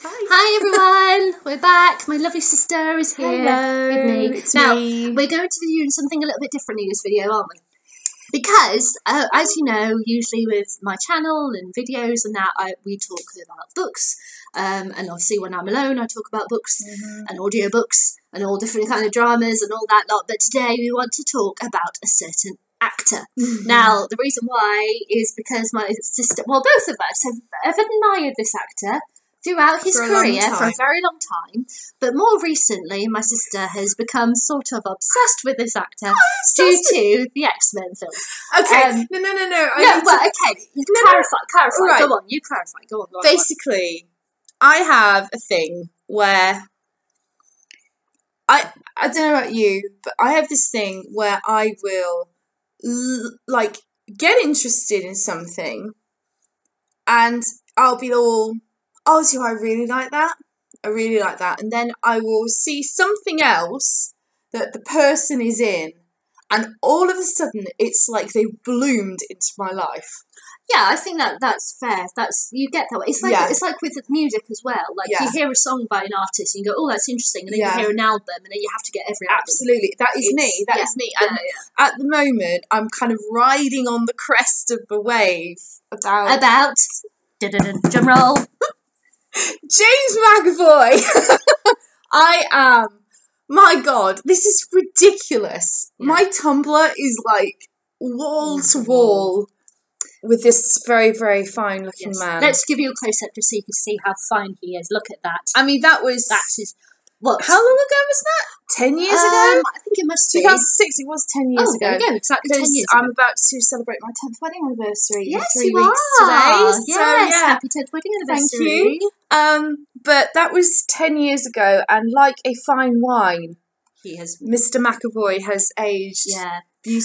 Hi everyone, we're back. My lovely sister is here Hello, with me. it's now me. we're going to be doing something a little bit different in this video, aren't we? Because, uh, as you know, usually with my channel and videos and that, I, we talk about books. Um, and obviously, when I'm alone, I talk about books Mm-hmm. and audiobooks and all different kind of dramas and all that lot. But today, we want to talk about a certain actor. Mm-hmm. Now, the reason why is because my sister, well, both of us have, have admired this actor throughout his For career for a very long time. But more recently, my sister has become sort of obsessed with this actor due to the X Men film. Okay, Um, no, no, no, no. I No, need to- okay, No, no, clarify, clarify. right. Go on, you clarify. Go on, go on. go on. basically, I have a thing where I I don't know about you, but I have this thing where I will l- like get interested in something, and I'll be all, oh, do I really like that? I really like that, and then I will see something else that the person is in. And all of a sudden, it's like they bloomed into my life. Yeah, I think that that's fair. That's you get that way. It's like Yeah. it's like with music as well. Like you hear a song by an artist and you go, "Oh, that's interesting," and then Yeah. you hear an album and then you have to get every album. Absolutely, that is me. It's- That is yeah, me. Yeah, And yeah. at the moment, I'm kind of riding on the crest of the wave about About drum roll. James McAvoy. I am. My God, this is ridiculous. Yeah. My Tumblr is like wall to wall with this very, very fine looking Yes. man. Let's give you a close up just so you can see how fine he is. Look at that. I mean, that was That's his. What? how long ago was that? Ten years Um, ago. I think it must be. 2006. It was ten years oh, ago. there. Exactly ten years I'm ago. about to celebrate my 10th wedding anniversary in Yes, three you weeks are. today. Yes, So, yeah. happy 10th wedding anniversary. Thank you. Um, but that was 10 years ago, and like a fine wine, He has. Mr. McAvoy has aged Yeah.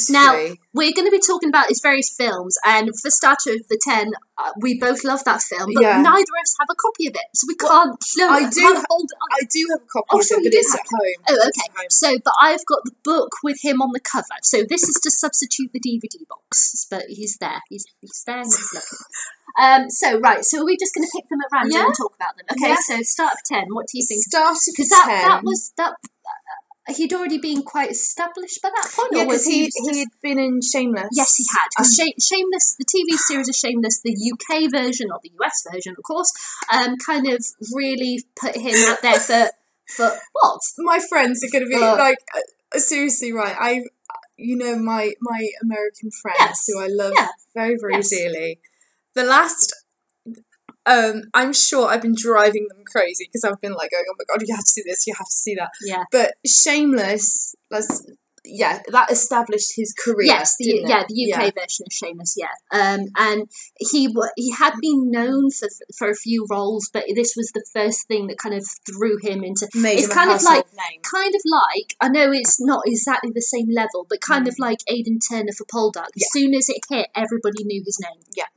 Now, we're going to be talking about his various films, and for the starter of the 10, uh, we both love that film, but Yeah. neither of us have a copy of it, so we can't, no, I do can't ha- hold it. I do have a copy Oh, of sure, it, but it's have at home. Oh, okay. home. So, but I've got the book with him on the cover. So this is to substitute the DVD box, but he's there. He's he's there. and He's looking. Um. So right. So are we just going to pick them at random Yeah. and talk about them? Okay. Yeah. So Starter for Ten. What do you think? Start of Because that that was that. He'd already been quite established by that point. yeah, or was because he, he had been in Shameless. Yes, he had. Um, Shame, Shameless, the TV series of Shameless, the UK version or the US version, of course, um, kind of really put him out there for for what? my friends are going to be like, uh, seriously, right? I, you know, my my American friends Yes. who I love Yeah. very very Yes. dearly. The last, um, I'm sure I've been driving them crazy because I've been like going, oh my god, you have to see this, you have to see that. Yeah. But Shameless, let's, yeah, that established his career. Yes, the, yeah, the UK version of Shameless, yeah. Um, and he he had been known for for a few roles, but this was the first thing that kind of threw him into Made it's kind of like- name. kind of like I know it's not exactly the same level, but kind of like Aidan Turner for Poldark. As Mm. Yeah. soon as it hit, everybody knew his name. Yeah.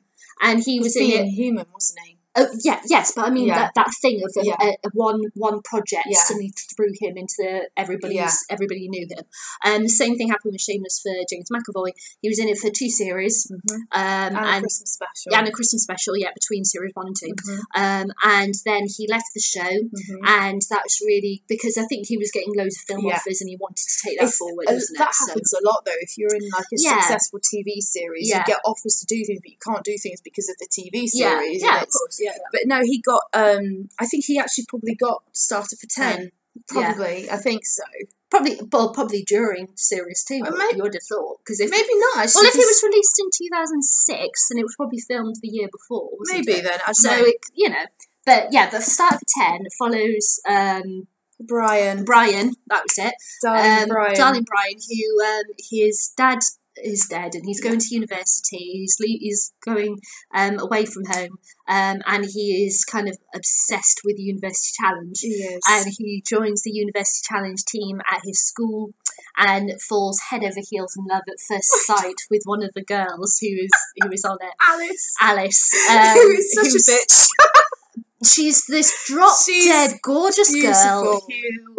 and he was in being it. human, wasn't he? Oh, yeah, yes, but I mean Yeah. that, that thing of a, Yeah. a, a one one project Yeah. suddenly threw him into everybody's Yeah. everybody knew him. And the same thing happened with Shameless for James McAvoy. He was in it for two series, um, And, a Christmas special. and a Christmas special, yeah, between series one and 2 Mhm, Um, and then he left the show, mhm. and that was really because I think he was getting loads of film Yeah. offers, and he wanted to take that It's- forward. Uh, that it? So- happens a lot though. If you're in like a Yeah. successful TV series, Yeah. you get offers to do things, but you can't do things because of the TV series. yeah, and of course, yeah, yeah. But no, he got. um I think he actually probably got Starter for Ten. Yeah. Probably, I think so. Probably, well, probably during series two. Uh, but may- you would have thought because if Maybe not. Actually, well, if it was released in two thousand six, then it was probably filmed the year before. Maybe it? then. I So know. it, you know, but yeah, the Starter for Ten follows um, Brian, Brian. That was it. darling um, Brian, darling Brian, who um, his dad is dead and he's going to university. He's le- he's going um, away from home, um, and he is kind of obsessed with the university challenge. He is. And he joins the university challenge team at his school, and falls head over heels in love at first sight with one of the girls who is who is on it, Alice, Alice, um, who is such a bitch. She's this drop She's dead gorgeous girl who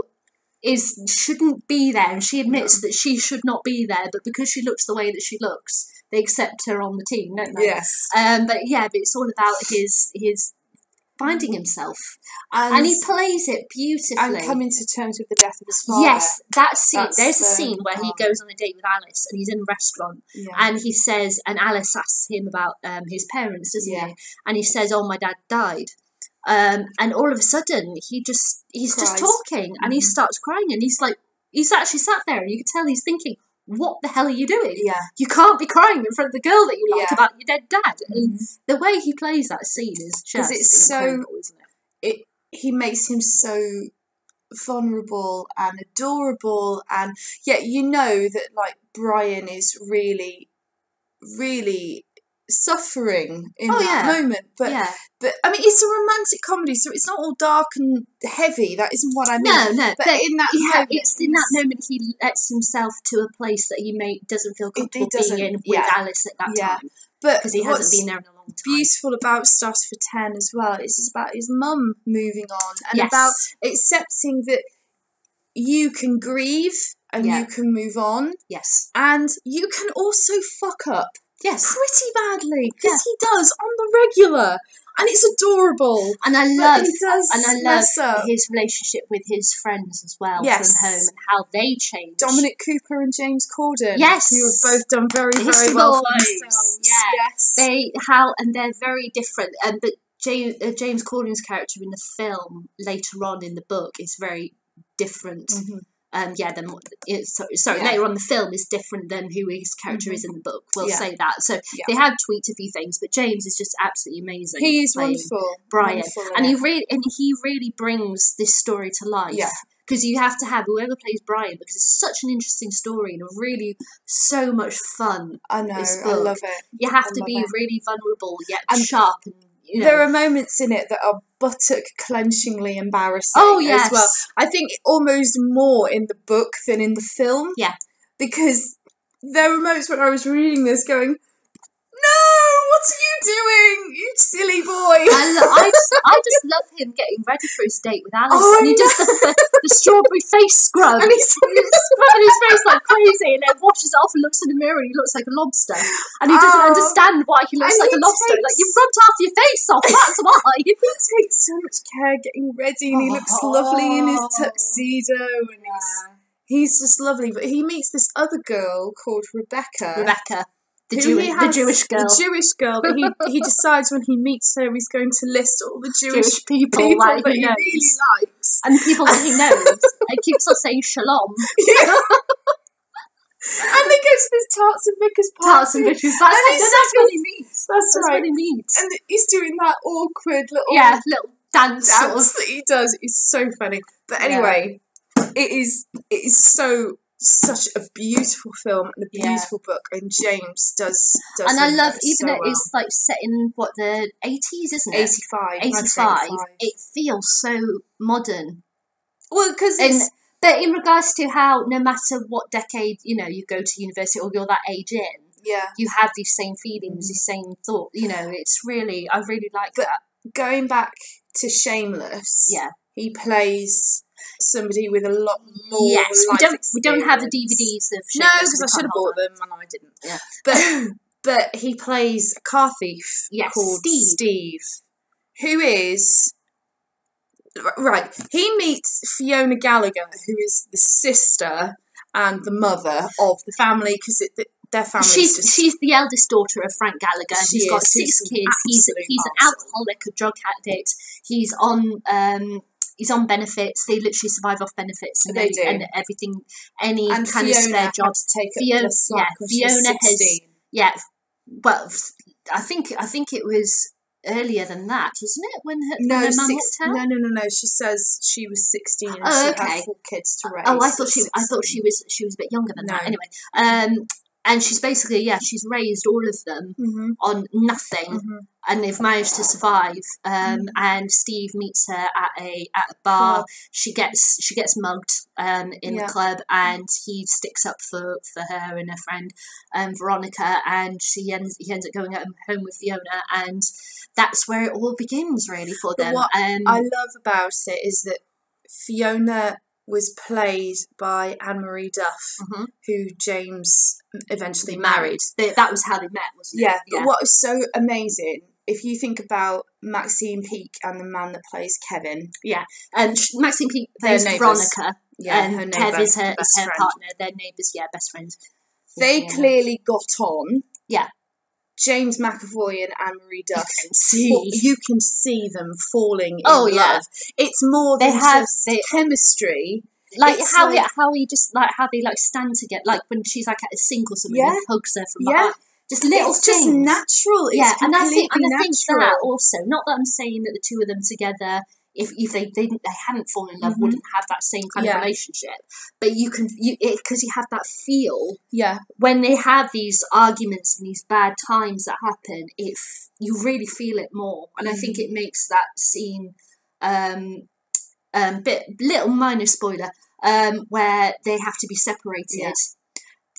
is shouldn't be there, and she admits that she should not be there, but because she looks the way that she looks, they accept her on the team, don't they? Yes. Um, but yeah, but it's all about his his finding himself, and, and he plays it beautifully. and coming to terms with the death of his father. Yes, that scene. That's There's a scene where he goes on a date with Alice, and he's in a restaurant, yeah. and he says, and Alice asks him about um, his parents, doesn't Yeah. he? And he says, "Oh, my dad died." Um, and all of a sudden, he just he's just Cries. talking, and he Mhm. starts crying, and he's like, he's actually sat there, and you can tell he's thinking, "What the hell are you doing? yeah. You can't be crying in front of the girl that you like Yeah. about your dead dad." And Mhm. the way he plays that scene is just it's so- isn't it? he makes him so vulnerable and adorable and yet you know that like Brian is really really suffering in Oh, that yeah. moment but yeah, but I mean it's a romantic comedy so it's not all dark and heavy that isn't what I mean no, no, but, but in that yeah, moment, it's in that moment he lets himself to a place that he may doesn't feel comfortable doesn't- being in with yeah. Alice at that Yeah. time but because he hasn't been there in a long time. beautiful about Starter for 10 as well is it's about his mum moving on and yes. about accepting that you can grieve and Yeah. you can move on yes, and you can also fuck up yes, pretty badly because he does on the regular and it's adorable and I love and I love his relationship with his friends as well Yes. from home and how they change. Dominic Cooper and James Corden Yes. who have both done very very History well for themselves Yeah. yes they how and they're very different and but James, uh, James Corden's character in the film later on in the book is very different Mhm. Um yeah then it's sorry, sorry Yeah. Mm-hmm. later on the film is different than who his character is in the book we'll Yeah. say that so Yeah. they have tweaked a few things but James is just absolutely amazing he is wonderful Brian wonderful and he really and he really brings this story to life Yeah. because you have to have whoever plays Brian because it's such an interesting story and a really so much fun I know this I love it you have I to be it. really vulnerable yet And sharp and you know there are moments in it that are buttock clenchingly embarrassing oh yes as well I think almost more in the book than in the film. Yeah. Because there were moments when I was reading this going, what are you doing? You silly boy. I, lo- I just I just love him getting ready for his date with Alice, Oh, and he does the, the strawberry face scrub, and he's rubbing his face like crazy, and then washes it off and looks in the mirror, and he looks like a lobster, and he doesn't Oh. understand why he looks like he a lobster. takes- Like you've rubbed half your face off, that's why. he takes so much care getting ready and he looks lovely in his Oh. tuxedo and he's, he's just lovely. But he meets this other girl called Rebecca. Rebecca, the he the Jewish girl, The Jewish girl that he, he decides when he meets her he's going to list all the Jewish, Jewish people, people that that he knows, really likes. and people that he knows. It keeps on saying shalom, Yeah. and they go to this tarts and vicars party. tarts and bitches. That's, And he that's what he means. That's That's right. what he means. And he's doing that awkward little yeah, little dance, dance that he does It's so funny. But Yeah. anyway, it is it is so such a beautiful film and a Yeah. beautiful book, and James does does. and I love so even well. it's like set in what the eighties, isn't it? 85, 85, it feels so modern. well, because it's but in regards to how no matter what decade you know you go to university or you're that age in, yeah. you have these same feelings, these mm. same thought. You know, it's really I really like But- that. Going back to Shameless, Yeah. he plays somebody with a lot more. yes, we don't we don't have the. DVDs of No, because I should have bought them and I didn't. Yeah. But but he plays a car thief Yes, called Steve. Steve, who is right. He meets Fiona Gallagher, who is the sister and the mother of the family because their family. She's just, she's the eldest daughter of Frank Gallagher. She He's got six kids. He's he's an alcoholic, a drug addict. He's on um he's on benefits. They literally survive off benefits and They do. and everything any and kind Fiona of spare jobs. to take Fiona- up the slack yeah, she Fiona has- Yeah, well, I think I think it was earlier than that, wasn't it? When her, No, when her mum six, no, no, no, no. She says she was sixteen and Oh, she okay. had four kids to raise. Oh, I thought she I thought she was she was a bit younger than that. Anyway, um, and she's basically yeah, she's raised all of them Mhm, on nothing. mhm. and they've managed to survive. Um, Mm. And Steve meets her at a at a bar. Club. She gets she gets mugged um, in Yeah. the club, and he sticks up for, for her and her friend um, Veronica, and she ends he ends up going home with Fiona, and that's where it all begins really for But them. what um, I love about it is that Fiona was played by Anne Marie Duff, mhm, who James eventually married. They, that was how they met, wasn't it? Yeah, but what is so amazing, if you think about Maxine Peake and the man that plays Kevin. Yeah, and Maxine Peake plays. Veronica, Yeah, and her Kev is her, is her friend. partner. They're neighbours, yeah, best friends. They Yeah. clearly got on. Yeah. James McAvoy and Anne Marie You can see. Fall- You can see them falling in Oh, yeah. love. It's more They have- they- chemistry. Like It's how like- he, how he just like how they like stand together, like when she's like at a sink or something, Yeah. and hugs her from Yeah. behind. Just little it's things. just natural. It's yeah, and I think and I think that also not that I'm saying that the two of them together, if if they they, they hadn't fallen in love, Mhm. wouldn't have that same kind Yeah. of relationship. But you can you because you have that feel yeah, when they have these arguments and these bad times that happen, if you really feel it more, and I think Mm. it makes that scene um, um, bit little minor spoiler um, where they have to be separated. Yeah.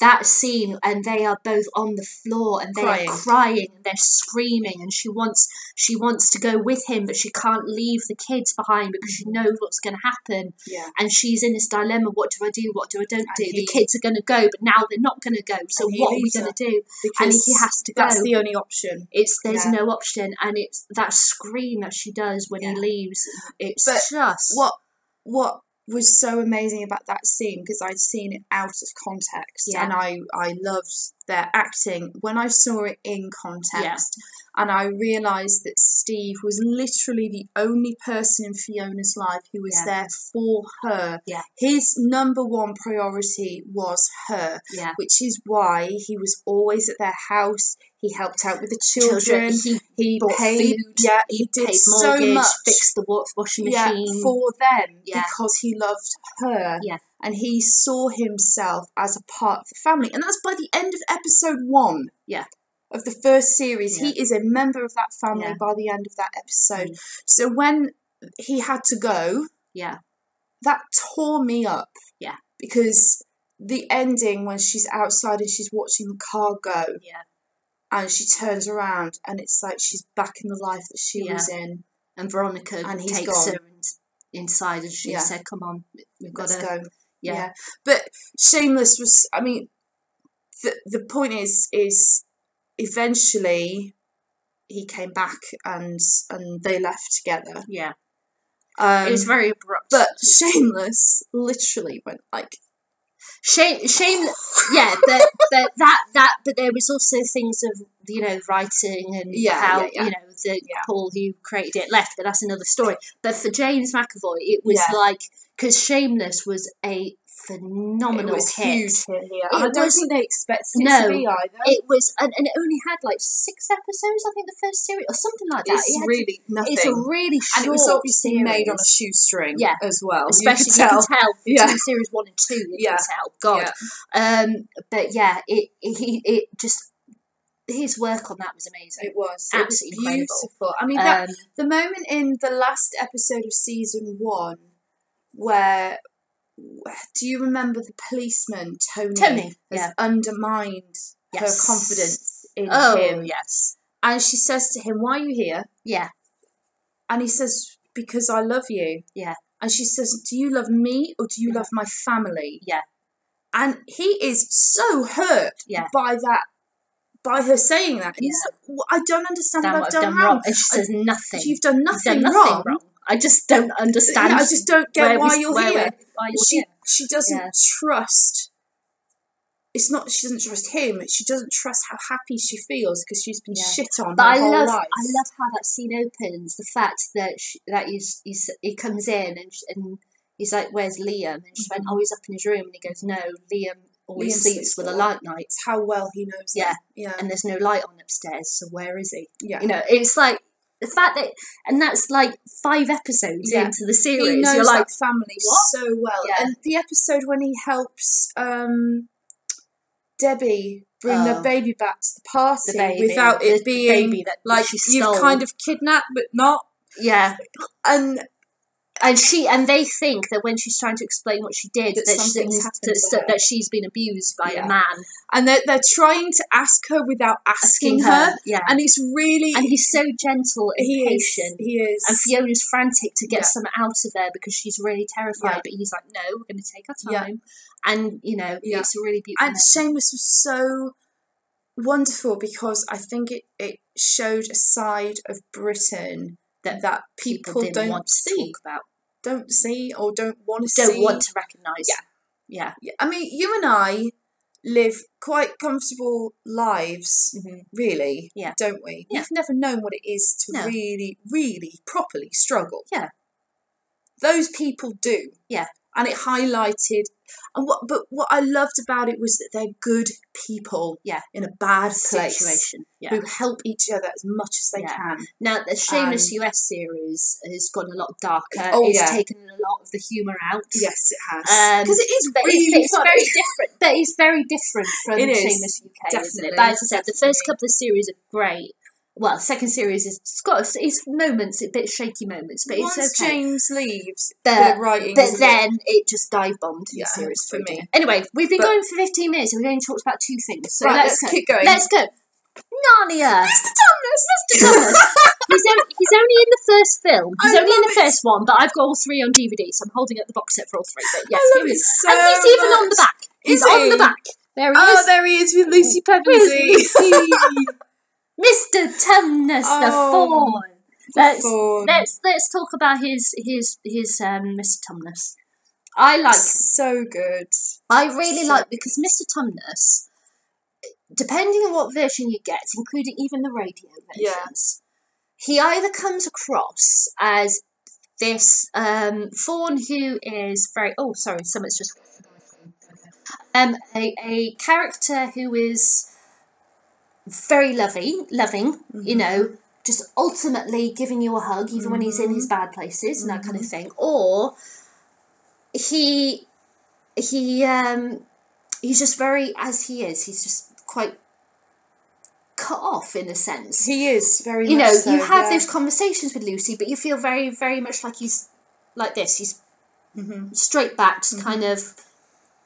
That scene, and they are both on the floor, and they Crying. are crying, and they're screaming, and she wants she wants to go with him, but she can't leave the kids behind because she knows what's going to happen yeah. and she's in this dilemma what do I do what do I don't And do he- the kids are going to go but now they're not going to go so what are we going to do and Because he has to go that's the only option. it's there's Yeah. no option and it's that scream that she does when Yeah. he leaves it's But just What what was so amazing about that scene because I'd seen it out of context Yeah. and I I loved their acting when I saw it in context and I realized that Steve was literally the only person in Fiona's life who was Yeah. there for her. Yeah. His number one priority was her, yeah which is why he was always at their house. He helped out with the children. he He bought paid, food, yeah, he, did paid so mortgage much fixed the wa- washing yeah, machine for them Yeah. because he loved her. Yeah. And he saw himself as a part of the family. And that's by the end of episode one. Yeah. Of the first series. Yeah. He is a member of that family Yeah. by the end of that episode. Mm. So when he had to go, yeah that tore me up. Yeah. Because the ending when she's outside and she's watching the car go yeah and she turns around and it's like she's back in the life that she Yeah. was in. and Veronica And he's takes gone. her inside and she Yeah. said come on we've got to go. Yeah. Yeah. But Shameless was I mean the the point is is eventually he came back and and they left together. yeah Um it was very abrupt but Shameless literally went like Shame, shame. Yeah, that that that that. But there was also things of you know writing and Yeah, how yeah, yeah. you know the Yeah. Paul who created it left. But that's another story. But for James McAvoy, it was Yeah. like because Shameless was a phenomenal it was hit. huge here. It I don't was- think they expected it No, to be either. It was, and, and it only had like six episodes. I think the first series or something like that. it's It had- really nothing. it's a really short and it was obviously series. made on a shoestring Yeah. as well. Especially you you could can tell. tell Yeah. series one and two. You Yeah. can tell. God, Um, but yeah, it it, he- it just his work on that was amazing. It was. It was Absolutely incredible. beautiful. I mean, that, Um, the moment in the last episode of season one where do you remember the policeman Tony, Tony, has yeah. undermined her confidence in oh him, yes, and she says to him, "Why are you here?" yeah, And he says, "Because I love you." Yeah. And she says, "Do you love me or do you love my family?" Yeah. And he is so hurt Yeah. by that, by her saying that, and he's Yeah. like, "Well, "I don't understand Damn what I've done, wrong." and she says nothing. You've done nothing, done wrong. I just don't understand. Yeah, I just don't get why we- you're we're- why you're she here. she doesn't Yeah. trust. It's not she doesn't trust him. She doesn't trust how happy she feels because she's been Yeah. shit on But I love, life. I love how that scene opens. The fact that she, that he comes in and and he's like, "Where's Liam?" And she went, Mhm. "Oh, he's up in his room." And he goes, "No, Liam always Liam sleeps sleeps with a light night, It's how well he knows. Yeah. them. yeah, and there's no light on upstairs. So where is he?" yeah. You know, it's like the fact that, and that's like five episodes Yeah. into the series. He knows You're like, that family "What?" so well. Yeah. And the episode when he helps um, Debbie bring the Oh. baby back to the party the without the it being baby that like you've kind of kidnapped but not. yeah. And and she and they think that when she's trying to explain what she did That that, something's she's, that, that she's been abused by Yeah. a man and they're, they're trying to ask her without asking, her. yeah and it's really and he's so gentle and he is patient he is and Fiona's frantic to get Yeah. some out of there because she's really terrified Yeah. but he's like no we're going to take our time and you know it's a really beautiful and moment. Shameless was so wonderful because I think it, it showed a side of Britain That that people, people, don't want to see, talk about, don't see, or don't want to see. don't see. want to recognise. Yeah. yeah. Yeah, I mean, you and I live quite comfortable lives, Mhm. really, Yeah. don't we? Yeah. We've never known what it is to No. really, really properly struggle. Yeah. Those people do. Yeah. And it highlighted, and what, but what I loved about it was that they're good people. Yeah. In a bad place. Situation. Yeah. Who help each other as much as they Yeah. can. Now, the Shameless Um, US series has gone a lot darker. Oh, it's yeah. taken a lot of the humour out. Yes, it has. Um, Because it is But, really it, but it's funny. very different. But it's very different from Shameless UK, isn't definitely, it? But as I said, the first couple of series are great. Well, second series is got it's moments, a bit shaky moments, but Once it's okay. James leaves, But- the writing, But is a bit- then it just dive bombed Yeah, the series for me. didn't? Anyway, we've been But- going for fifteen minutes and we've only talked about two things. So Right, let's, let's keep going. Let's go. Narnia. Mr. Tumnus, Mr. Tumnus. he's, only, he's only in the first film. He's I only in the it. first one, but I've got all three on DVD, so I'm holding up the box set for all three. But yes, I love he it is. so and he's even on the much. back. He's Is on the back. There he is. Oh, is. there he is with Lucy Pevensey. Mr. Tumnus the Oh, Faun. Let's Faun. let's let's talk about his his his um Mr. Tumnus. I like so good. I really So- like because Mr. Tumnus, depending on what version you get, including even the radio Yeah. he either comes across as this um, faun who is very oh sorry someone's just um a, a character who is very loving loving you Mhm. know just ultimately giving you a hug even when he's in his bad places and that kind of thing or he he um he's just very as he is he's just quite cut off in a sense He is very. you know so, you have yeah. those conversations with lucy but you feel very very much like he's like this he's Mhm. straight back just Mm-hmm. kind of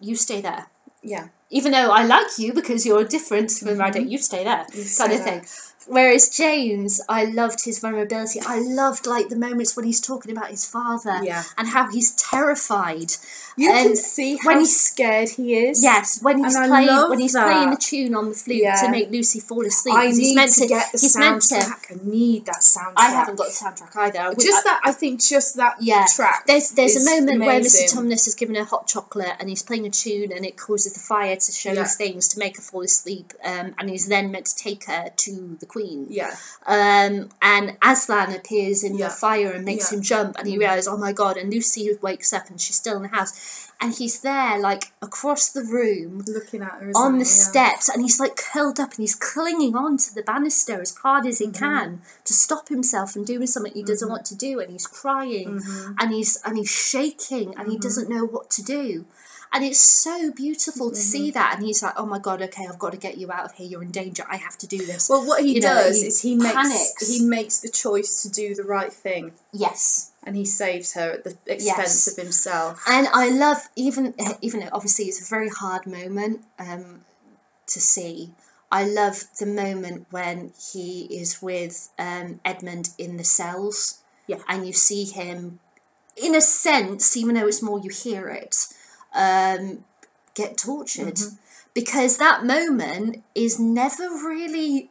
you stay there Yeah. Even though i like you because you're different from i Mm-hmm. don't you stay there You kind say of that. thing whereas james i loved his vulnerability i loved like the moments when he's talking about his father Yeah. and how he's terrified You can And see when he's- scared he is. Yes, when he's And playing when he's that. playing the tune on the flute Yeah. to make Lucy fall asleep. I need he's meant to, get the to- soundtrack. I need that soundtrack. I haven't got the soundtrack either. I just I- that. I think just that Yeah. track. There's there's a moment where Mr. amazing. Tumnus is given her hot chocolate and he's playing a tune and it causes the fire to show Yeah. his things to make her fall asleep. Um, and he's then meant to take her to the Queen. Yeah. Um, and Aslan appears in Yeah. the fire and makes Yeah. Mm. him jump, and he realizes, oh my god! And Lucy wakes up and she's still in the house, and he's there like across the room Looking at her on the he? Steps and he's like curled up and he's clinging on to the banister as hard as he Mm-hmm. can to stop himself from doing something he doesn't want to do and he's crying Mm-hmm. and he's and he's shaking and he doesn't know what to do and it's so beautiful to see Mm-hmm. that and he's like oh my god okay i've got to get you out of here you're in danger i have to do this Well, what he You know, does he is he makes he makes the choice to do the right thing, yes and he saves her at the expense Yes. of himself. and I love even even though obviously it's a very hard moment um, to see. I love the moment when he is with um, Edmund in the cells, Yeah. and you see him, in a sense, even though it's more you hear it, um, get tortured Mm-hmm. because that moment is never really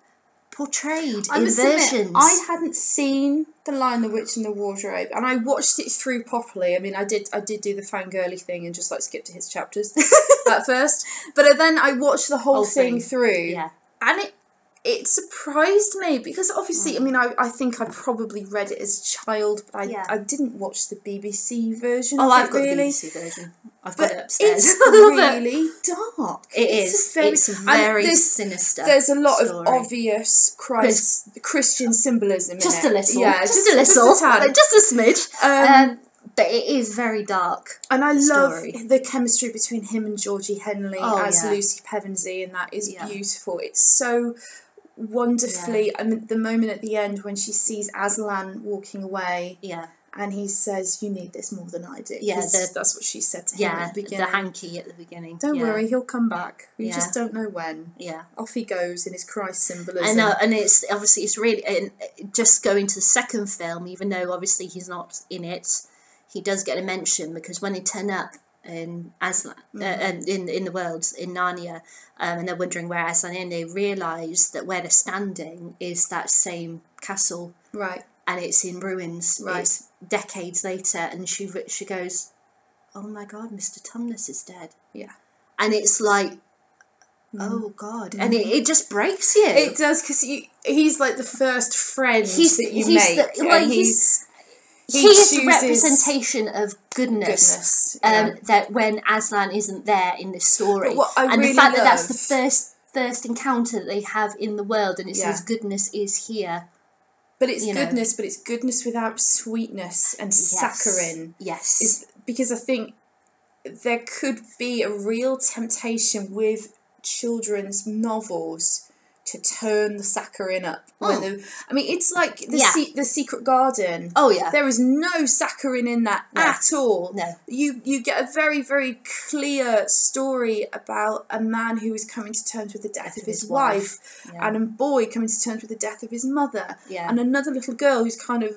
portrayed I in admit, versions. I hadn't seen The Lion, the Witch, and the Wardrobe, and I watched it through properly. I mean, I did, I did do the fangirly thing and just like skip to his chapters at first, but then I watched the whole, Whole thing, thing. through, yeah, and it it surprised me because obviously, I mean, I, I think I probably read it as a child, but I, Yeah. I didn't watch the BBC version. oh, I've got really. the BBC version. I've got it upstairs. it's I love it. really dark. It It's is. very- it's very there's- sinister. There's a lot story. of obvious Christ, Christian symbolism. just it. a little, yeah, just, a little, just a just a smidge. Um, Um, but it is very dark. and I love the chemistry between him and Georgie Henley Oh, as yeah. Lucy Pevensey, and that is Yeah. beautiful. It's so wonderfully. I mean, the moment at the end when she sees Aslan walking away, Yeah, and he says, "You need this more than I do." Yeah, the- that's what she said to him yeah. at the beginning. The, hanky at the beginning. Don't yeah. worry, he'll come back. We Yeah. just don't know when. Yeah, Off he goes in his Christ symbolism. I know, and it's obviously it's really and uh, just going to the second film, even though obviously he's not in it, he does get a mention because when they turn up in Aslan, Mm. uh, um, in in the world in Narnia, um, and they're wondering where Aslan is. And they realise that where they're standing is that same castle, Right. and it's in ruins. Right. It's decades later, and she she goes, "Oh my God, Mister Tumnus is dead." Yeah. and it's like, oh God, and it, it just breaks you. It does because he's like the first friend He's- that you he's make. the- well, and he's- he he is the representation of goodness. goodness. yeah. um, that when Aslan isn't there in this story, and really the fact that that's the first first encounter that they have in the world, and it Yeah. says goodness is here. but it's you know. goodness, but it's goodness without sweetness and saccharine. Yes. Is because I think there could be a real temptation with children's novels to turn the saccharine up. When Mm. the, I mean, it's like the Yeah. se- the Secret Garden. oh yeah. There is no saccharine in that No. at all. No. You you get a very very clear story about a man who is coming to terms with the death of his, wife, Yeah. and a boy coming to terms with the death of his mother, Yeah. and another little girl who's kind of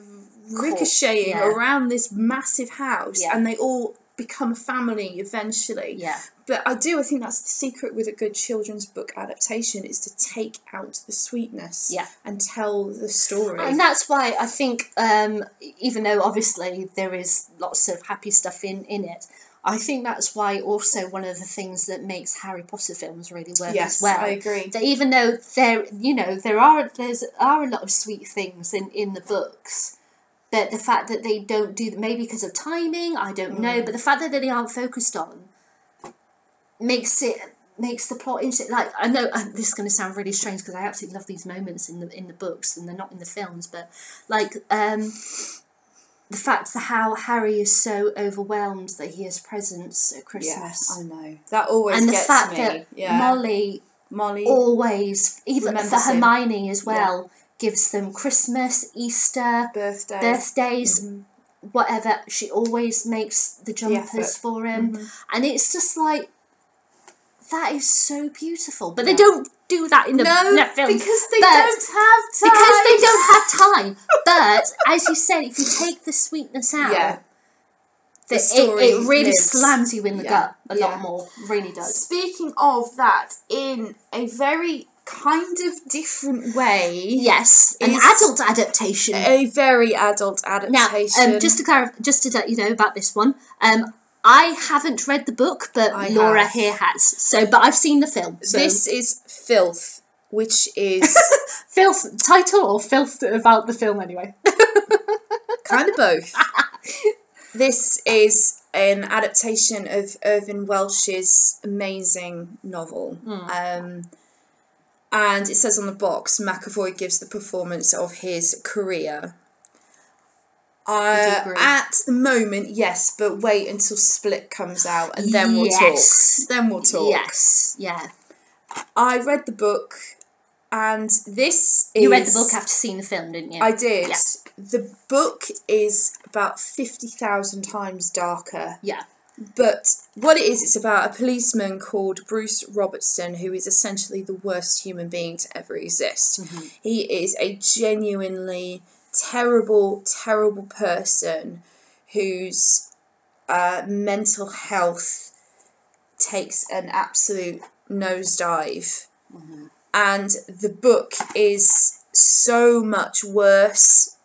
ricocheting yeah. around this massive house, and they all become a family eventually. yeah. But I do, I think that's the secret with a good children's book adaptation is to take out the sweetness Yeah. and tell the story. And that's why I think, um, even though obviously there is lots of happy stuff in, in it, I think that's why also one of the things that makes Harry Potter films really work yes, as well. I agree. That even though there, you know, there are there's are a lot of sweet things in in the books, But the fact that they don't do maybe because of timing, I don't know, Mm. but the fact that they aren't focused on makes it makes the plot interesting. Like I know uh, this is going to sound really strange because I absolutely love these moments in the in the books and they're not in the films, but like um, the fact that how Harry is so overwhelmed that he has presents at Yeah, Christmas, I know. That always and the fact me. that yeah. Molly Molly. always, even for Remembers him. Hermione as well, gives them Christmas, Easter, birthday. birthdays, Mhm. whatever. She always makes the jumpers for him, Mhm. and it's just like that is so beautiful. But Yeah. they don't do that in the, No, the films because they but- don't have time. because they don't have time. But as you said, if you take the sweetness out, Yeah. that it, story it really lives. slams you in the Yeah, gut a lot more. Really does. Speaking of that, in a very kind of different way, Yes, an adult adaptation. a very adult Now, adaptation. um, just to clarify, just to let you know about this one, um, I haven't read the book, but I Laura have. here has. So, but I've seen the film. So. this is filth, which is filth title or filth about the film anyway. kind of both. this is an adaptation of Irvine Welsh's amazing novel. Um, and it says on the box, McAvoy gives the performance of his career. Uh, at the moment, yes, but wait until Split comes out and then we'll Yes. talk. Then we'll talk. Yes, yeah. I read the book, and this is. You read the book after seeing the film, didn't you? I did. Yeah. The book is about 50,000 times darker. yeah. But what it is, it's about a policeman called Bruce Robertson, who is essentially the worst human being to ever exist. Mm-hmm. He is a genuinely terrible, terrible person whose uh, mental health takes an absolute nosedive. Mm-hmm. And the book is so much worse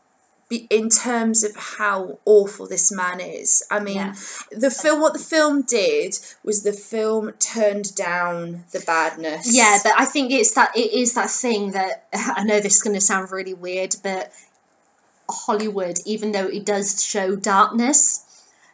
be- in terms of how awful this man is. I mean, Yeah. the film, what the film did was the film turned down the badness. Yeah, but I think it's that it is that thing that I know this is going to sound really weird, but Hollywood, even though it does show darkness,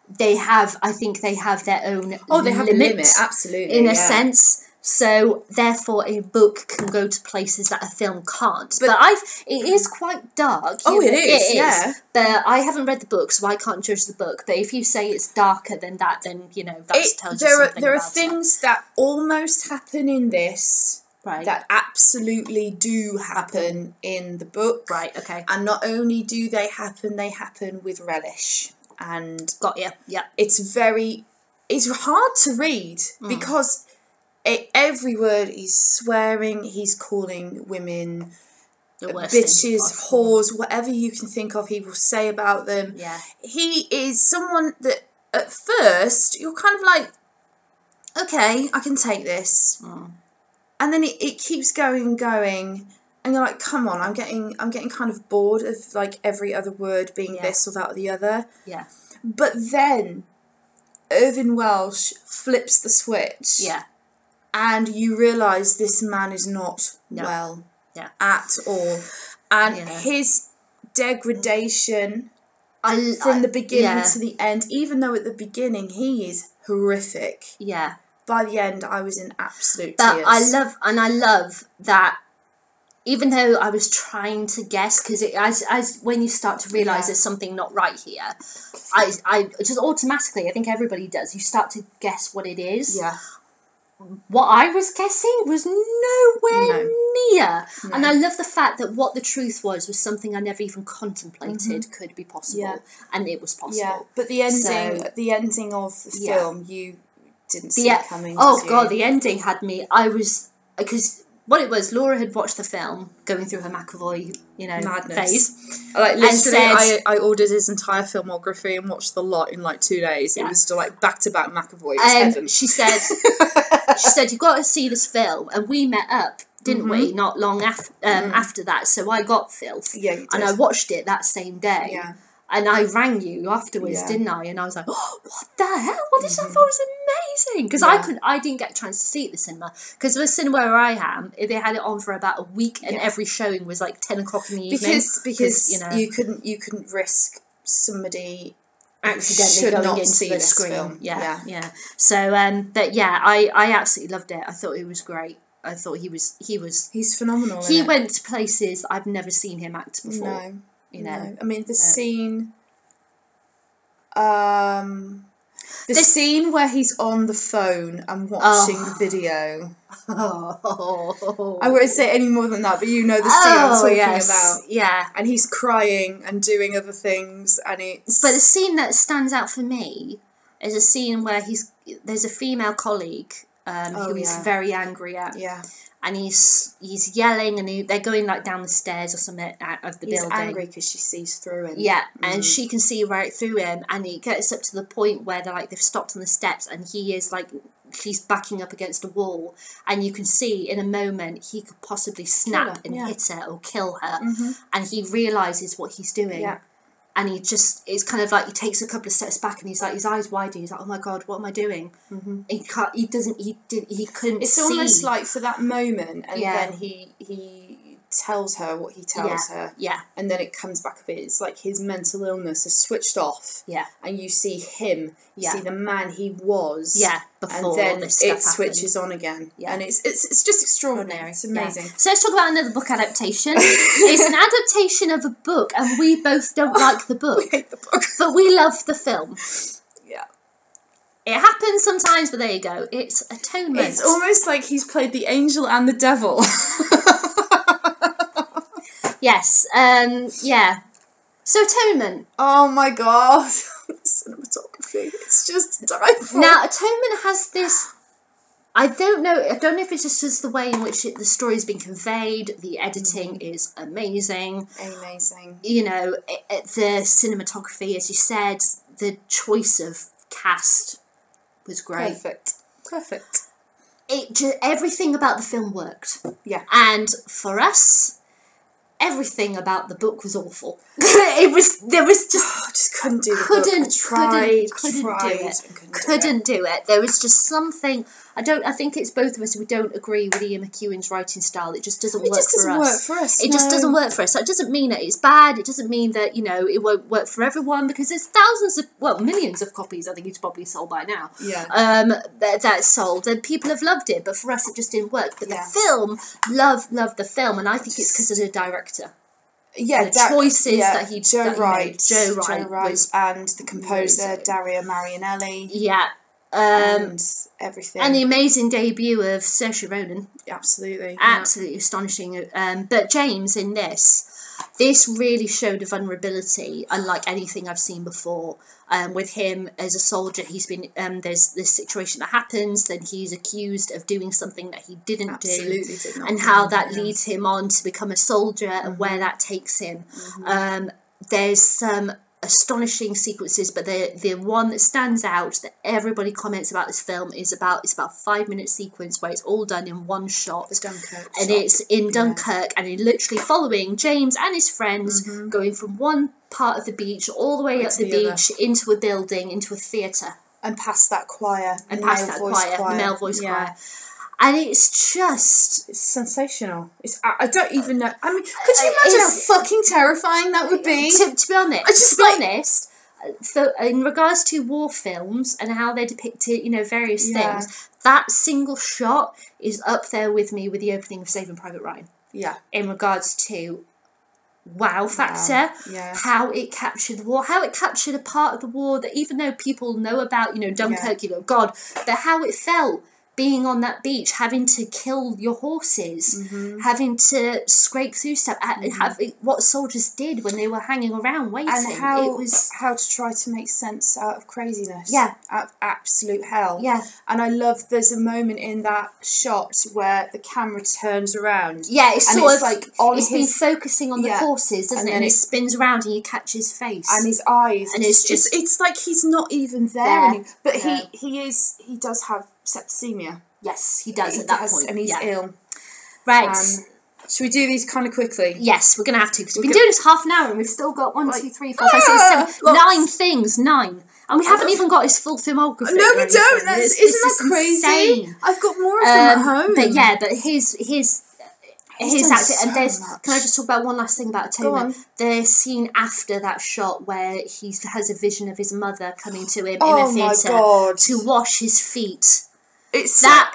they have I think they have their own oh, they have a limit limit, absolutely. in a yeah. sense. So therefore, a book can go to places that a film can't. But, But- I've it is quite dark. Oh, you it know, is, yeah. But I haven't read the book, so I can't judge the book. But if you say it's darker than that, then you know that It- tells you there are something there are about it. things that almost happen in this right? that absolutely do happen in the book. right. Okay. And not only do they happen, they happen with relish. And Got you. Yeah. it's very it's hard to read Mm. because it, every word he's swearing he's calling women bitches whores whatever you can think of he will say about them Yeah. he is someone that at first you're kind of like, okay, I can take this, Mm. And then it, it keeps going and going, and you're like, come on, I'm getting I'm getting kind of bored of like every other word being Yeah. this or that or the other. Yeah. But then Irvine Welsh flips the switch, Yeah. and you realise this man is not No. well Yeah. at all, and Yeah. his degradation I from I- the beginning to the end, even though at the beginning he is horrific, yeah. By the end I was in absolute But tears. I love and I love that. Even though I was trying to guess, because as as when you start to realize Yeah. there's something not right here, I I just automatically I think everybody does. You start to guess what it is. yeah, What I was guessing was nowhere No. near, and I love the fact that what the truth was was something I never even contemplated mm-hmm. could be possible, Yeah. and it was possible. yeah. But the ending, So- the ending of the Yeah. film, you didn't see The, it coming. oh did you? god, the ending had me. I was because what it was. Laura had watched the film, going through her McAvoy, you know, Madness. phase. Like literally, said- I, I ordered his entire filmography and watched the lot in like two days. It was still like back to back McAvoy. It. Um, she said, she said you've got to see this film, and we met up, didn't we? Not long after um, after that. So I got filth, Mm-hmm. Yeah, you and. I watched it that same day. yeah, And I rang you afterwards, Yeah. Mm-hmm. didn't I? And I was like, oh, "What the hell? What is that for? It was amazing." Because I couldn't, I didn't get a chance to see it at the cinema because the cinema where I am, they had it on for about a week, and Yeah. every showing was like ten o'clock in the evening. because because you know you couldn't you couldn't risk somebody accidentally should going not into see the screen. film. Yeah, yeah, Yeah. So, um, but yeah, I I absolutely loved it. I thought it was great. I thought he was he was He's phenomenal. he went to places I've never seen him act before. No, you know, no. I mean the No. scene. Um, the This- scene where he's on the phone and watching Oh. the video. oh, I won't say any more than that, but you know the scene I'm talking yes, about. yeah. And he's crying and doing other things, and it's But the scene that stands out for me is a scene where he's there's a female colleague um, Oh, who he's yeah. very angry at, yeah, and he's he's yelling, and he, they're going like down the stairs or something out of the he's building. angry because she sees through him. Yeah, and Mm. she can see right through him, and he gets up to the point where they're like they've stopped on the steps, and he is like she's backing up against a wall, and you can see in a moment he could possibly snap and yeah. hit her or kill her, Mhm. and he realizes what he's doing. Yeah. And he just, it's kind of like he takes a couple of steps back and he's like, his eyes widen. He's like, oh my God, what am I doing? Mhm. He can't, he doesn't, he did, he couldn't It's see. almost like for that moment, and Yeah. then he he tells her what he tells her, yeah, and then it comes back a bit. It's like his mental illness has switched off, yeah, and you see him, you Yeah. see the man he was, yeah, before and then it switches on again, Yeah. and it's it's it's just extraordinary. It's Yeah. amazing. So let's talk about another book adaptation. it's an adaptation of a book, and we both don't like the book, hate the book. but we love the film. Yeah, It happens sometimes, but there you go. It's atonement. it's almost like he's played the angel and the devil. yes, um, yeah. So atonement. oh my god, cinematography! It's just delightful. Now, atonement has this. I don't know. I don't know if it's just, just the way in which it, the story has been conveyed. The editing Mm-hmm. is amazing. amazing. You know, it, it- the cinematography, as you said, the choice of cast was great. Perfect. Perfect. it ju- everything about the film worked. Yeah. And for us, everything about the book was awful. it was there was just I just couldn't do couldn't book. Tried, couldn't, couldn't do it. and couldn't, do it. Do it. There was just something. I don't. I think it's both of us. We don't agree with Ian McEwan's writing style. It just doesn't It work just doesn't for work us. for us. It just doesn't work for us. It doesn't mean that it's bad. It doesn't mean that you know it won't work for everyone because there's thousands of well millions of copies. I think it's probably sold by now. Yeah. um, that, that's sold, and people have loved it. But for us, it just didn't work. But Yeah. the film, love, love the film, and I think it's because of the yeah, the Da- choices yeah, that he- Joe that he made. Wright, Joe Wright was and the composer amazing. Dario Marianelli, Yeah, um, and everything. and the amazing debut of Saoirse Ronan, absolutely, yeah. absolutely astonishing. Um, but James in this, this really showed a vulnerability unlike anything I've seen before. Um, with him as a soldier, he's been um, there's this situation that happens, then he's accused of doing something that he didn't do. did not and how that, yeah. Mm-hmm. leads him on to become a soldier and where that takes him. Um, there's some astonishing sequences, but the the one that stands out that everybody comments about this film is about it's about five minute sequence where it's all done in one shot. The Dunkirk. and shot. it's in Dunkirk, and it's literally following James and his friends Mm-hmm. going from one part of the beach all the way Right up the, the other. beach into a building, into a theatre, and past that choir. and past that voice choir, the male voice Yeah. choir. And it's just It's sensational. It's I, I don't even know. I mean, could you Uh, imagine how fucking terrifying that would be? to, to be honest, I just to be like- honest, for, in regards to war films and how they depicted, you know, various Yeah. things, that single shot is up there with me with the opening of Saving Private Ryan. Yeah, In regards to wow factor, yeah. how it captured the war, how it captured a part of the war that even though people know about, you know, Dunkirk, you know, God, but how it felt being on that beach, having to kill your horses, Mm-hmm. having to scrape through stuff, and have what soldiers did when they were hanging around waiting. and how it was, how to try to make sense out of craziness. Yeah. out of absolute hell. yeah, And I love there's a moment in that shot where the camera turns around. yeah, it's sort it's of like on it's been focusing on the Yeah. horses, doesn't And it? And it it- spins around and you catch his face. and his eyes. And it's it's just just- it's like he's not even there. There. But he he is he does have septicemia. yes, he does He at that does, point. and he's yeah. ill. Right. Um, should we do these kind of quickly? Yes, we're gonna have to because we've been doing this half an hour and we've still got one, Like- two, three, four, five, six, Ah, seven, lots. nine things, nine, and we haven't even got his full filmography. No, we don't. That's, This- isn't this that is crazy? insane. I've got more of them at Um, home. but yeah, but his his. His acting, and there's. much. Can I just talk about one last thing about Atonement? The scene after that shot where he has a vision of his mother coming to him Oh in a theatre to wash his feet. It's That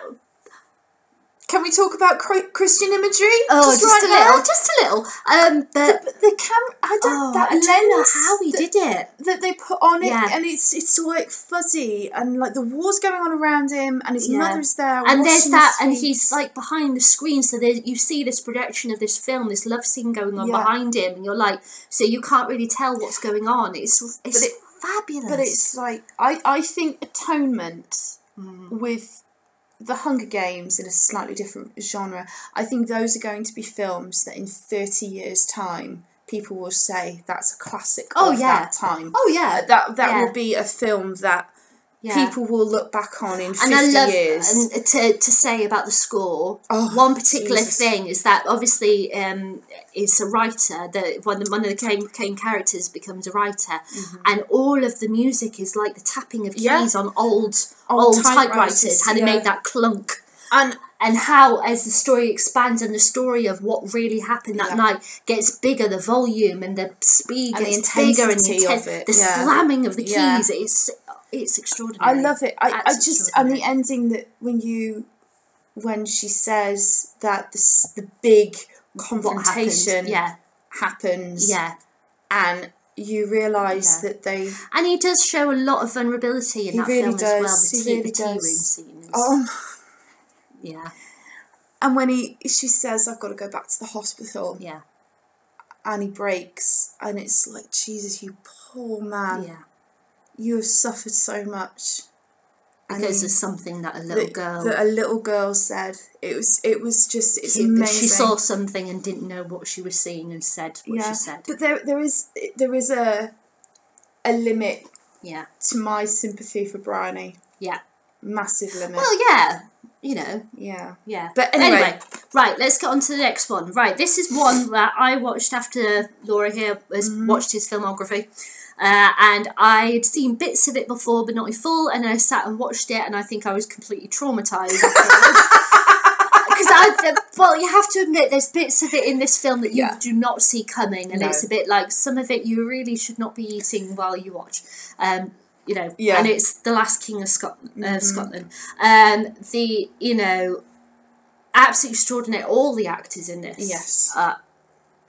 Can we talk about Christian imagery? oh, just, right a now? little, just a little. Um, but The, the camera. I don't. oh, that I don't know how he that, did it. that they put on it, Yeah. and it's it's all like fuzzy, and like the war's going on around him, and his Yeah. mother's there, and there's that, and he's like behind the screen, so there you see this production of this film, this love scene going on Yeah. behind him, and you're like, so you can't really tell what's going on. It's it's it- fabulous. But it's like I I think Atonement Mm. with the Hunger Games in a slightly different genre. I think those are going to be films that in thirty years' time people will say that's a classic Oh, of yeah. that time. oh yeah, That that Yeah. will be a film that yeah. people will look back on in fifty and I love years. and to to say about the score. Oh, one particular Jesus. thing is that obviously um, it's a writer that one one of the main, characters becomes a writer, and all of the music is like the tapping of keys Mm-hmm. Yeah. on old Old old, typewriters, typewriters. How they yeah. made that clunk. and and how as the story expands and the story of what really happened that Yeah. night gets bigger the volume and the speed And the gets bigger and the, inten- it, the yeah. slamming of the keys Yeah. it's it's extraordinary. I love it. I, I just and the ending that when you when she says that the the big confrontation yeah. happens yeah. and you realise Yeah. that they and he does show a lot of vulnerability in He that really film as well does. the He tea, really the tea room does. scene is, um yeah. And when he she says I've got to go back to the hospital. Yeah. And he breaks and it's like Jesus you poor man. Yeah you have suffered so much because of something that a little that, girl that a little girl said it was it was just it's she, amazing she saw something and didn't know what she was seeing and said what she said But there there is there is a a limit yeah to my sympathy for Bryony. yeah Massive limit. well yeah you know yeah. Yeah. But anyway. right, let's get on to the next one. Right, this is one that I watched after Laura here has Mm-hmm. watched his filmography. Uh, and I'd seen bits of it before, but not in full. And I sat and watched it, and I think I was completely traumatized. Because I, well, you have to admit, there's bits of it in this film that you Yeah. do not see coming, and No. it's a bit like some of it you really should not be eating while you watch. Um, you know, Yeah. and it's the last king of Scotland. Uh, Scotland. Um, the you know, absolutely extraordinary. All the actors in this, Yes. are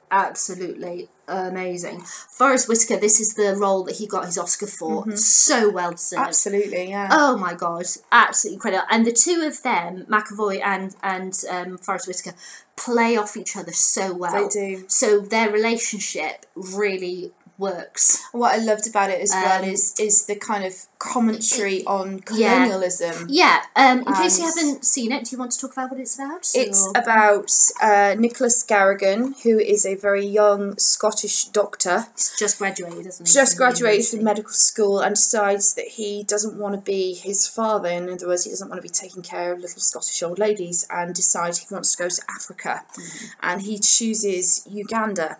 absolutely amazing. Forest Whitaker, this is the role that he got his Oscar for. So well deserved. Absolutely, yeah. Oh my god, absolutely incredible! And the two of them, McAvoy and and um, Forest Whitaker, play off each other so well. They do. So their relationship really works. What I loved about it as well Um, is is the kind of commentary on colonialism. Yeah. Um, in case you haven't seen it, do you want to talk about what it's about? It's or- about uh, Nicholas Garrigan, who is a very young Scottish doctor, He's just graduated, isn't he? just from graduated from medical school, and decides that he doesn't want to be his father. In other words, he doesn't want to be taking care of little Scottish old ladies, and decides he wants to go to Africa, Mm-hmm. and he chooses Uganda.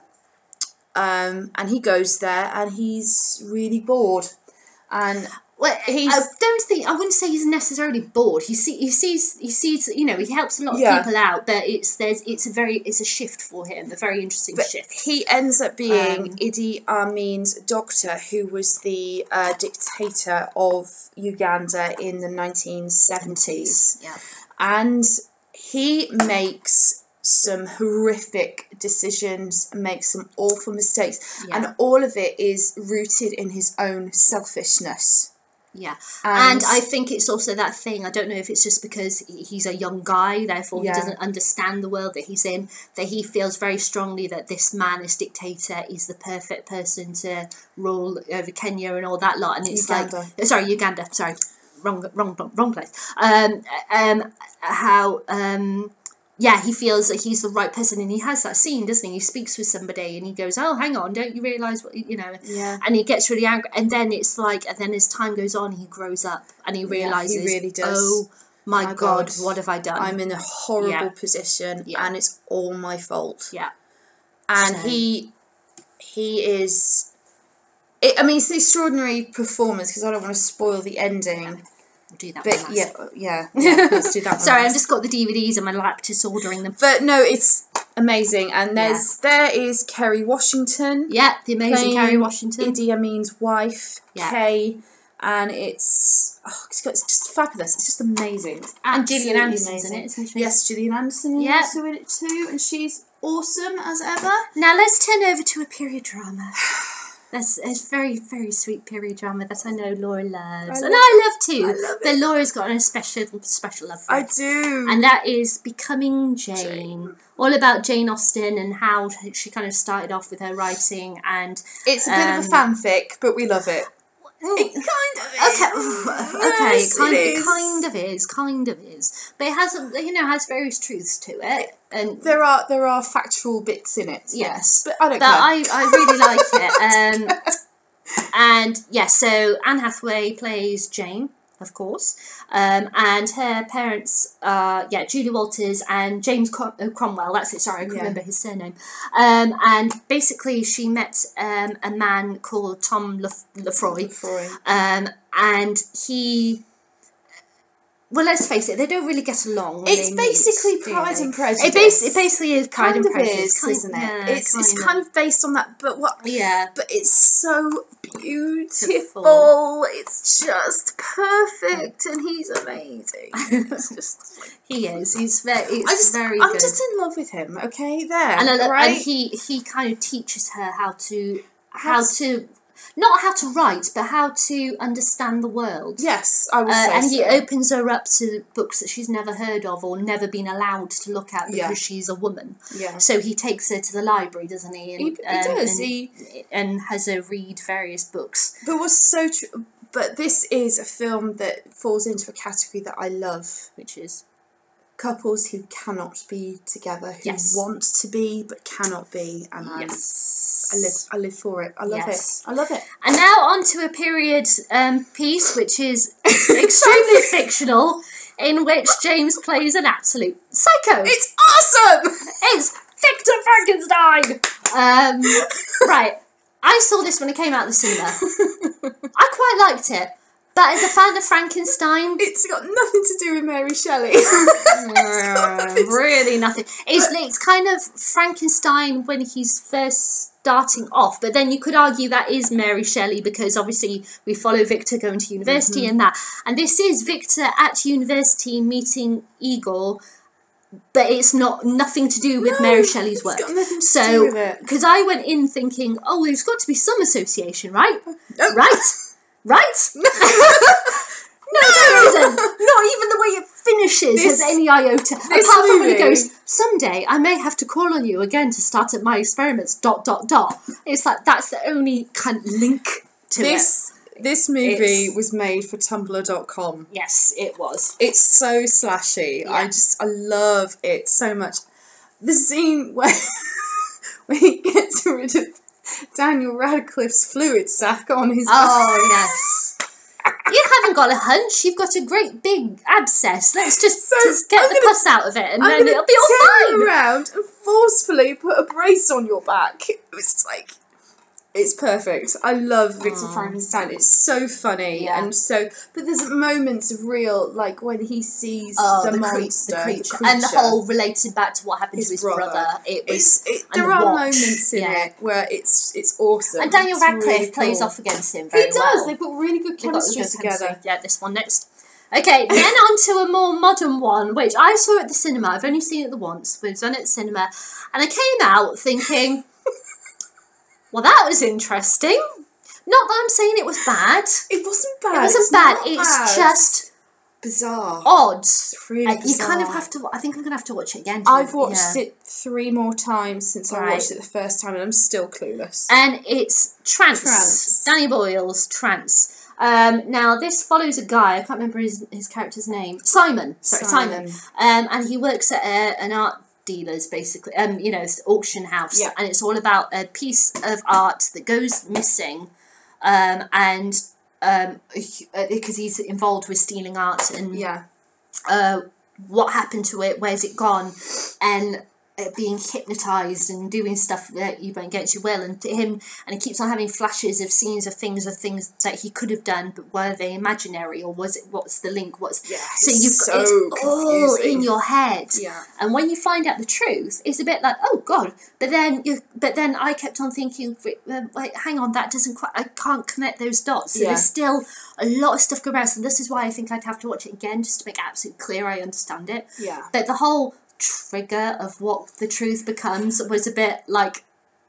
Um, and he goes there, and he's really bored, and Well, He's- I don't think I wouldn't say he's necessarily bored. He see, he sees he sees you know he helps a lot of Yeah. people out, but it's there's it's a very it's a shift for him, a very interesting But shift. he ends up being Um, Idi Amin's doctor, who was the uh, dictator of Uganda in the 1970s. Yeah, And he makes some horrific decisions, make some awful mistakes, Yeah. and all of it is rooted in his own selfishness. yeah, And, and, I think it's also that thing. I don't know if it's just because he's a young guy, therefore Yeah. he doesn't understand the world that he's in. That he feels very strongly that this man, this dictator, is the perfect person to rule over Kenya and all that lot. And it's Uganda. like, uh, sorry, Uganda. Sorry, wrong, wrong, wrong, wrong place. Um, um, how um. Yeah, he feels that he's the right person, and he has that scene, doesn't he? He speaks with somebody, and he goes, "Oh, hang on, don't you realise what you know?" yeah. and he gets really angry and then it's like and then as time goes on he grows up and he Yeah, he realizes really does. oh my, My god, God. what have i done I'm in a horrible Yeah. position, Yeah. and it's all my fault. yeah and So- he he is it, I mean it's an extraordinary performance because I don't want to spoil the ending do that but yeah uh, yeah, yeah let's do that sorry i've just got the dvds and my lap just ordering them. But no it's amazing and there's there is Kerry Washington yeah the amazing Kerry washington. Idi Amin's wife Yeah. Kay and it's oh, it's, got, it's just fabulous it's just amazing. It's and Gillian Anderson's in it? Isn't she? Yes Gillian Anderson is Yeah. also in it too and she's awesome as ever. Now let's turn over to a period drama that's a very very sweet period drama that I know Laura loves I and love- I love too I love but Laura's got a special special love for I it. do and that is becoming Jane. Jane. All about Jane Austen and how she kind of started off with her writing and it's a bit of a um, fanfic but we love it It kind of is. okay, Yes, kind, it is. kind of is, kind of is, but it has you know has various truths to it, and There are there are factual bits in it. Yes. but I don't but. I, I really like it. Um, and yeah, so Anne Hathaway plays Jane, of course, um, and her parents are yeah Julie Walters and James Crom- uh, Cromwell. That's it. Sorry, I can't Yeah. remember his surname. Um, and basically, she met um, a man called Tom Lef- Lefroy, Lefroy. um, and he. Well, let's face it, they don't really get along. It's basically meet, Pride and Prejudice. It, bas- it basically is Pride kind and of Prejudice, is, kind- isn't it? yeah, it's it's kinda. kind of based on that, but what? yeah. But it's so beautiful. It's just perfect, and he's amazing. It's just like, He is. He's very. It's I just, very I'm just in love with him. Okay, there, and, right? and he he kind of teaches her how to how to not how to write, but how to understand the world. yes, I would Uh, say and he so. opens her up to books that she's never heard of or never been allowed to look at because Yeah. she's a woman. yeah. So he takes her to the library, doesn't he? And, He, he um, does. And, He and has her read various books. But what's so true? But this is a film that falls into a category that I love. Which is Couples who cannot be together, who Yes. want to be but cannot be, and I, yes, I live, I live for it. I love Yes. it. I love it. And now on to a period um, piece which is extremely fictional, in which James plays an absolute psycho. It's awesome. It's Victor Frankenstein. Um, right, I saw this when it came out of the cinema. I quite liked it, but as a fan of Frankenstein, It's got nothing to do with Mary Shelley. uh, really nothing. It's it's kind of Frankenstein when he's first starting off, but then you could argue that is Mary Shelley because obviously we follow Victor going to university and that, and this is Victor at university meeting Igor. But it's not nothing to do with No, Mary Shelley's it's work. got nothing so, do with it. because I went in thinking, oh, there's got to be some association, right? Nope. Right? Right? no, there isn't. Not even the way it finishes This- has any iota. this Apart from when he goes, someday I may have to call on you again to start up my experiments. Dot dot dot. It's like that's the only kind of link to it. This this movie It's- was made for Tumblr.com. Yes, it was. It's so slashy. I just I love it so much. The scene where where he gets rid of Daniel Radcliffe's fluid sack on his Oh yes. You haven't got a hunch. You've got a great big abscess. Let's just, So, just get I'm the pus out of it, and I'm then it'll be all fine. around and forcefully put a brace on your back. It's like it's perfect. I love Victor Aw. Frankenstein. It's so funny Yeah. and so. But there's moments of real, like when he sees Oh, the, the, cre- monster, the the creature. and the whole related back to what happened His to his brother. brother. It was it, there are moments in yeah. it where it's it's awesome. and Daniel It's Radcliffe really plays off against him He does. well. They've got really good chemistry good together. chemistry. Yeah, this one next. Okay, then on to a more modern one, which I saw at the cinema. I've only seen it the once, but it's done at the cinema. And I came out thinking, well, that was interesting. Not that I'm saying it was bad. It wasn't bad. It wasn't It's bad. It's bad. just bizarre. odd. It's really Uh, you kind of have to. I think I'm gonna have to watch it again. I've watched yeah. it three more times since I watched it the first time, and I'm still clueless. and it's Trance. Trance. Danny Boyle's Trance. Um, now this follows a guy. I can't remember his his character's name. Simon. Sorry, Simon. Um, and he works at a, an art dealer's basically. Um, you know, auction house, Yeah. and it's all about a piece of art that goes missing, um, and um, because he's involved with stealing art and Yeah, uh, what happened to it, where's it gone, and being hypnotized and doing stuff that you against your will, and to him, and he keeps on having flashes of scenes of things of things that he could have done, but were they imaginary or was it? What's the link? What's yeah. so you've so got it's all in your head. Yeah, And when you find out the truth, it's a bit like, oh god. But then you, but then I kept on thinking, um, like, hang on, that doesn't quite. I can't connect those dots. So Yeah. there's still a lot of stuff going around. So this is why I think I'd have to watch it again just to make absolutely clear I understand it. yeah. But the whole trigger of what the truth becomes was a bit like,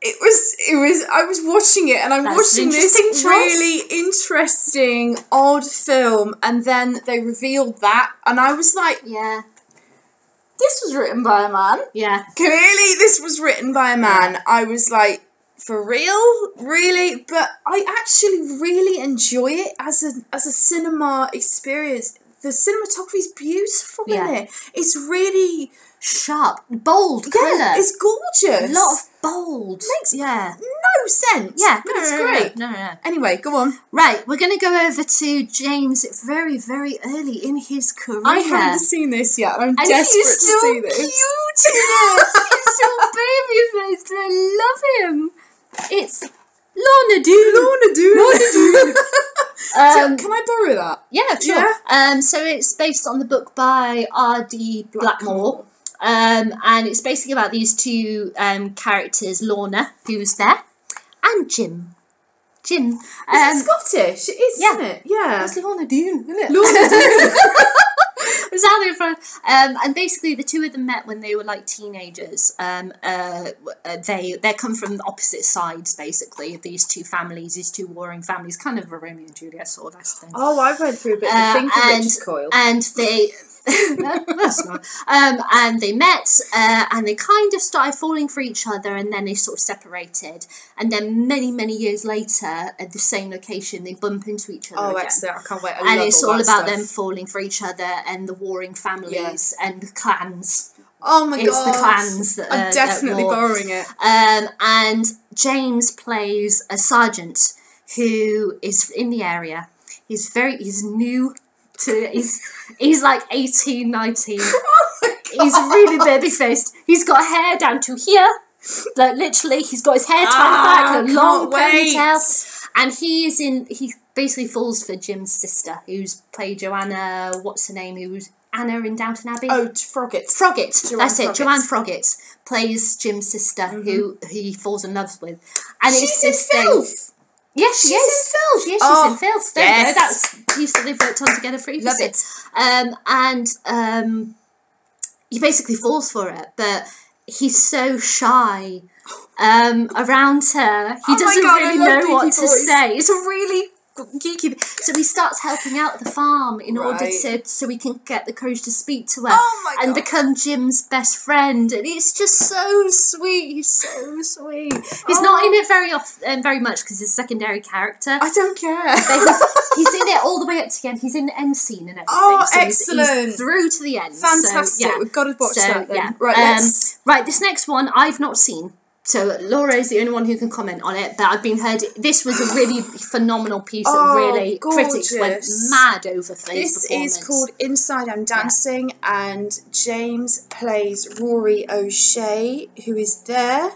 It was. It was. I was watching it, and I'm That's watching this choice. really interesting, odd film, and then they revealed that, and I was like, yeah, "This was written by a man." yeah, Clearly, this was written by a man. I was like, for real, really, but I actually really enjoy it as a as a cinema experience. The cinematography is beautiful Yeah. in it. It's really sharp, bold yeah, colour. it's gorgeous. a lot of bold. Makes yeah, no sense. yeah, but no, it's no, great. No, no, no. Anyway, go on. Right, we're going to go over to James very, very early in his career. I haven't seen this yet. I'm and desperate he's so to see cute this. it. he's so baby faced. I love him. It's Lorna Doone. Lorna Doone. Lorna Doone. Um, Can I borrow that? yeah, sure. Yeah. Um, so it's based on the book by R.D. Blackmore. Um, and it's basically about these two um, characters, Lorna, who's there, and Jim. Jim. Is Um, it Scottish? It is, yeah. isn't it? Yeah. It's Lorna Doone, isn't it? Lorna Doone. It's out there front. Um, and basically, the two of them met when they were like teenagers. Um, uh, uh, they they come from the opposite sides, basically, of these two families, these two warring families, kind of a Romeo and Juliet sort of thing. Oh, I've read through a bit of Uh, the thing from and- Richard Coyle. and they no, that's not. Um, and they met uh, and they kind of started falling for each other and then they sort of separated and then many many years later at the same location they bump into each other oh, again. excellent. I can't wait. I and it's all all about stuff. them falling for each other and the warring families and the clans Oh my god. it's the clans that, I'm that definitely borrowing it. Um, and James plays a sergeant who is in the area. He's very he's new to he's he's like 18, 19. Oh. He's really baby faced. He's got hair down to here. Like literally, he's got his hair tied Ah, back, a long wait. ponytail. And he is in he basically falls for Jim's sister, who's played Joanna, what's her name, who's Anna in Downton Abbey? Oh, Frogget. Froggatt, Joanne that's it. Froggatt. Joanne Froggatt plays Jim's sister, who he falls in love with, and She's it's this thing. Yes, she She's is. in filth. Yes, is. She's Oh, in filth. There yes. That's you said they've worked on together previously. Love it. Um, and um, he basically falls for it, but he's so shy um, around her. He Oh doesn't God, really know what to Boys. say. It's a really So he starts helping out at the farm in order to so he can get the courage to speak to her Oh and God. become Jim's best friend. And it's just so sweet. He's so sweet. He's Oh. not in it very often, um, very much because he's a secondary character. I don't care. He's, he's in it all the way up to the end. He's in the end scene and everything. Oh, so he's- he's excellent. through to the end. So, Fantastic. yeah. We've got to watch So, that then. yeah. Right, Um, let's. Right, this next one I've not seen. So Laura is the only one who can comment on it, but I've been heard this was a really phenomenal piece Oh, that really critics went mad over This is called Inside I'm Dancing, and James plays Rory O'Shea, who is there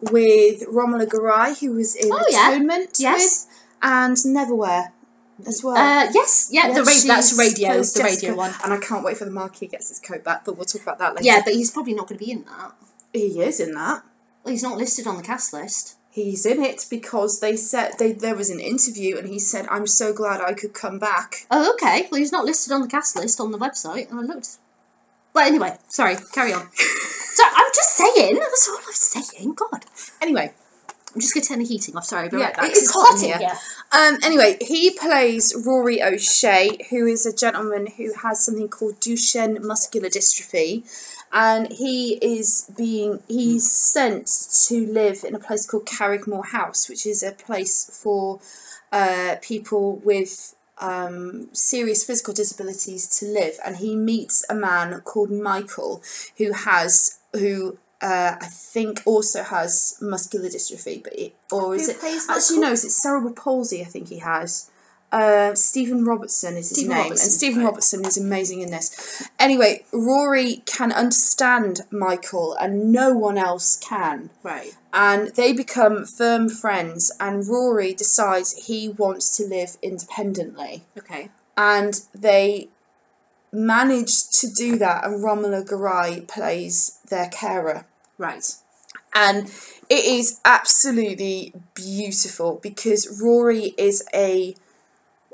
with Romola Garai, who was in Mm-hmm. Oh, yeah. Yes. with, and Neverwhere as well. Uh, yes, yeah, the ra- that's radio, the Jessica, radio one. And I can't wait for the Marquis gets his coat back, but we'll talk about that later. Yeah, but he's probably not going to be in that. he is in that. He's not listed on the cast list. He's in it because they said they there was an interview and he said, "I'm so glad I could come back." Oh, okay. Well, he's not listed on the cast list on the website. I looked. But anyway, sorry. Carry on. so I'm just saying. That's all I'm saying. God, Anyway, I'm just going to turn the heating off. Sorry, Yeah, right back. it's hot in here. here. Um, anyway, he plays Rory O'Shea, who is a gentleman who has something called Duchenne muscular dystrophy, and he is being he's sent to live in a place called Carrigmore House, which is a place for uh, people with um, serious physical disabilities to live, and he meets a man called Michael who has who. Uh, I think also has muscular dystrophy, but it, or is Who it plays actually no? Is it cerebral palsy? I think he has. Uh, Steven Robertson is his Steven name, Robertson, and Steven right. Robertson is amazing in this. Anyway, Rory can understand Michael, and no one else can Right. and they become firm friends and Rory decides he wants to live independently Okay. and they manage to do that and Romola Garai plays their carer Right. and it is absolutely beautiful because Rory is a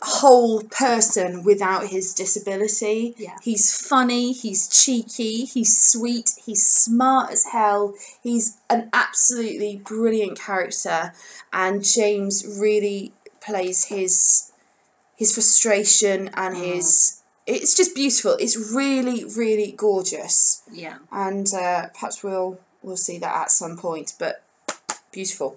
whole person without his disability. Yeah. He's funny, he's cheeky, he's sweet, he's smart as hell. He's an absolutely brilliant character and James really plays his his frustration and mm. his it's just beautiful. It's really really gorgeous Yeah. and uh, perhaps we'll we'll see that at some point. But beautiful.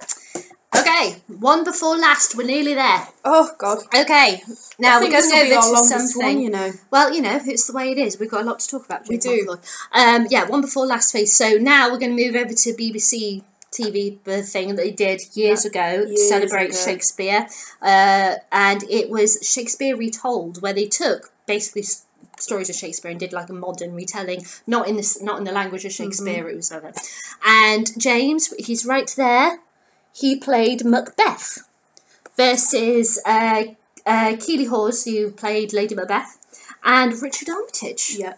Okay. One before last. We're nearly there. Oh God! Okay. Now we're going this will be over to something. one, you know. Well, you know, it's the way it is. We've got a lot to talk about. We do. Um, yeah, one before last phase. So now we're going to move over to BBC TV, the thing that they did years ago to celebrate ago. Shakespeare, uh, and it was Shakespeare Retold, where they took basically stories of Shakespeare and did like a modern retelling, not in this, not in the language of Shakespeare. Mm-hmm. It was other. And James, he's right there. He played Macbeth versus uh, uh, Keeley Hawes, who played Lady Macbeth, and Richard Armitage. Yeah.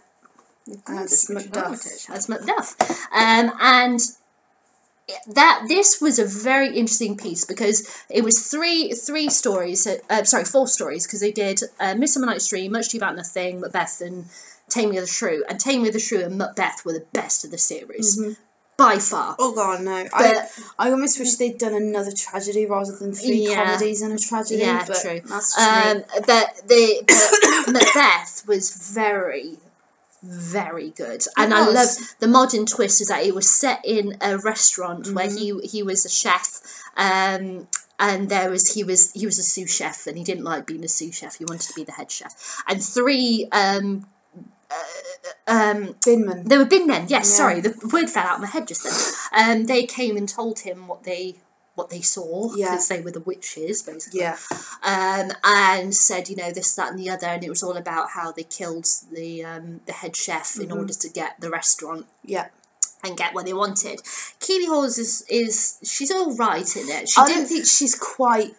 As Macduff. As Macduff. Um, and that this was a very interesting piece because it was three three stories. Uh, uh, sorry, four stories because they did uh, Midsummer Night's Dream, Much Too About Nothing, Macbeth, and Taming of the Shrew. And Taming of the Shrew and Macbeth were the best of the series by far. Oh God, no! I But- I almost wish they'd done another tragedy rather than three Yeah. comedies and a tragedy. Yeah, but true. Um, but the but Macbeth was very, very good, and I love the modern twist is that it was set in a restaurant where he Mm-hmm. he was a chef. Um, and there was he was he was a sous chef and he didn't like being a sous chef he wanted to be the head chef and three um uh, um Binman. they were bin men yes Yeah. sorry the word fell out of my head just then um they came and told him what they what they saw Yeah. because they were the witches basically Yeah. um, and said, you know, this, that, and the other, and it was all about how they killed the um, the head chef Mm-hmm. in order to get the restaurant Yeah. and get what they wanted. Keeley Hawes is is she's all right in it. She I didn't don't think she's quite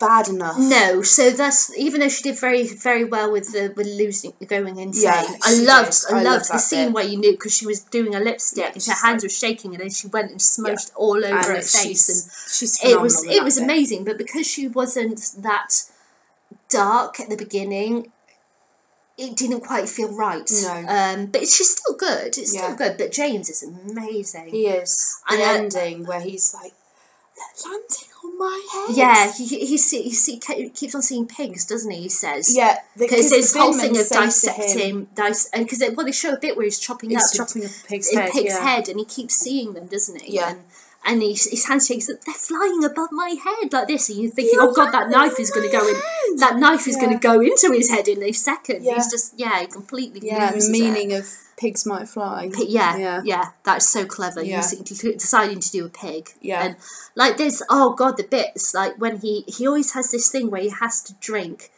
bad enough. no, so that's even though she did very very well with the with losing going insane. Yeah, I loved did. I, I loved the scene bit. where you knew because she was doing a lipstick Yeah, and her hands like- were shaking and then she went and smudged all over And her it's- face and she's, she's it was it was bit. amazing but because she wasn't that dark at the beginning it didn't quite feel right No. um but she's still good it's still good but james is amazing He is. The And I- ending where he's like, landing my head. Yeah, he he, he, see, he see, keeps on seeing pigs, doesn't he? He says. Yeah, Because his whole thing of dissecting, dice, and because well, they show a bit where he's chopping He's up chopping up a pig's head. pig's yeah. head, and he keeps seeing them, doesn't he? Yeah. And, and he, his hand shakes. They're flying above my head like this, and you're thinking, "Oh God, that knife is going to go in. That knife is Yeah. going to go into his head in a second. Yeah. He's just yeah, he completely Yeah, the it. meaning of pigs might fly. P- yeah, Yeah. yeah, that's so clever. Yeah. Using, deciding to do a pig. Yeah. and like this. Oh god, the bits like when he he always has this thing where he has to drink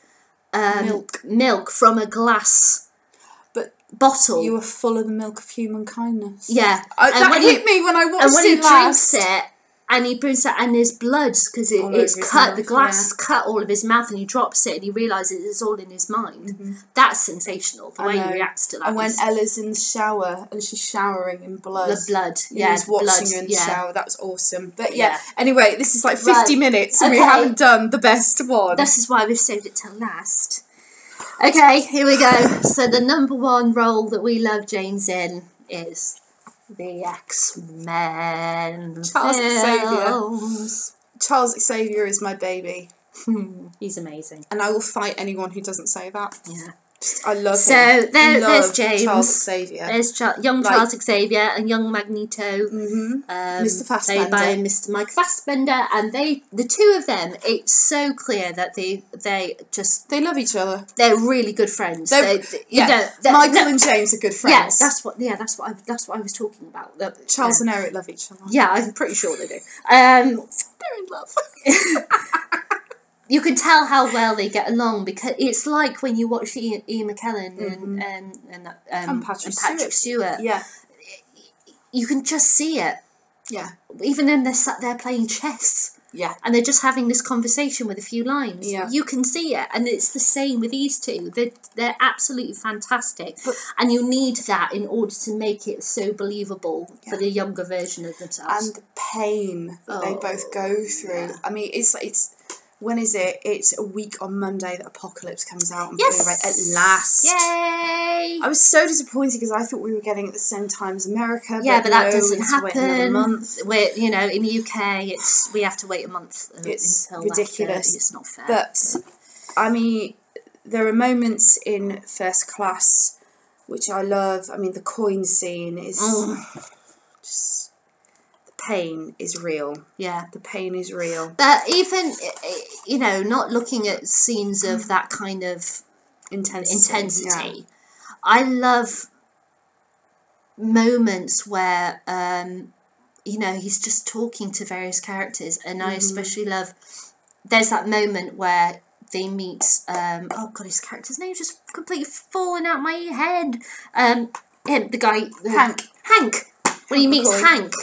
um, Milk. milk from a glass But bottle. you are full of the milk of human kindness. yeah, I, that hit he, me when I watched and when it he last. drinks it. And he brings that and there's blood because it, it's cut. the glass yeah. has cut all of his mouth, and he drops it, and he realizes it's all in his mind. Mhm. That's sensational. The I way he reacts to that. And when is- Ella's in the shower and she's showering in blood. the blood, yeah, he's watching blood, her in the yeah. shower. That was awesome. But yeah, Yeah. anyway, this is like 50 Right. minutes and we haven't done the best one. This is why we've saved it till last. Okay, here we go. So the number one role that we love James in is the X Men Charles Xavier. Charles Xavier is my baby. He's amazing. And I will fight anyone who doesn't say that. Yeah. Just, I love So him. there- love there's James. Charles Xavier. There's Char- young Like- Charles Xavier and young Magneto. hmm Um, Mr. Played by Mr. Mike Fassbender, and they, the two of them, it's so clear that they, they just, They love each other. they're really good friends. They're- They, you yeah. know, they're- Michael no- and James are good Yeah, friends. that's what. Yeah, that's what. I, that's what I was talking about. That- Charles yeah. and Eric love each other. Yeah, I'm pretty sure they do. Um, They're in love. you can tell how well they get along because it's like when you watch Ian, Ian McKellen and and and, um, And uh, um, Patrick Stewart. yeah. You can just see it, Yeah. even when they're sat there playing chess Yeah. and they're just having this conversation with a few lines. Yeah. You can see it, and it's the same with these two. They're they're absolutely fantastic, But- and you need that in order to make it so believable for the younger version of themselves. and the pain that they oh. both go Oh, through. yeah. I mean, it's it's when is it? It's a week on Monday that Apocalypse comes out on yes, Blu-ray at last. Yay! I was so disappointed because I thought we were getting it at the same time as America. Yeah, but that no, doesn't we have to wait another happen. month. We're, you know, in the UK, it's we have to wait a month. uh, It's ridiculous. After. It's not fair. But I mean, there are moments in First Class which I love. I mean, the coin scene is Mm. just pain is real. yeah, The pain is real. but even uh, you know, not looking at scenes of that kind of Intensity. intensity, I love moments where um, you know he's just talking to various characters, and I Mhm. especially love. There's that moment where they meet. Um, oh God, his character's name just completely falling out my head. Um, him, the guy Hank. Hank. When he meets Hank,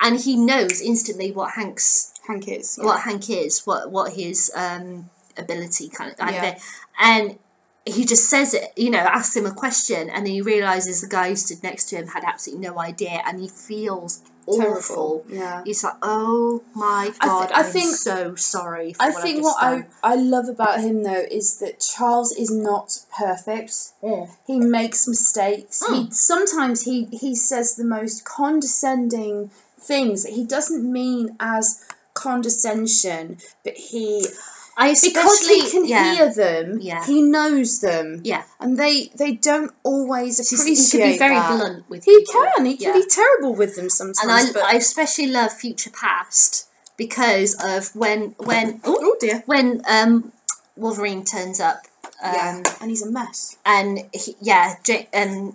and he knows instantly what Hank's Hank is. yeah. what Hank is, what what his um ability kind of, Yeah. and he just says it, you know, asks him a question, and then he realizes the guy who stood next to him had absolutely no idea, and he feels Terrible. awful. Yeah. He's like, "Oh my I god, I I'm think- so sorry." For I what think I've what I. I love about him though is that Charles is not perfect. He makes mistakes. He Mm. sometimes he he says the most condescending things that he doesn't mean as condescension, but he I because he can yeah, hear them, Yeah. he knows them. yeah. And they they don't always He's- appreciate he can be very that. blunt with He people. can. He can be terrible with them sometimes. and I, but I especially love Future Past because of when when oh, oh dear. when um Wolverine turns up. Um, yeah, and he's a mess. and he, yeah, J- and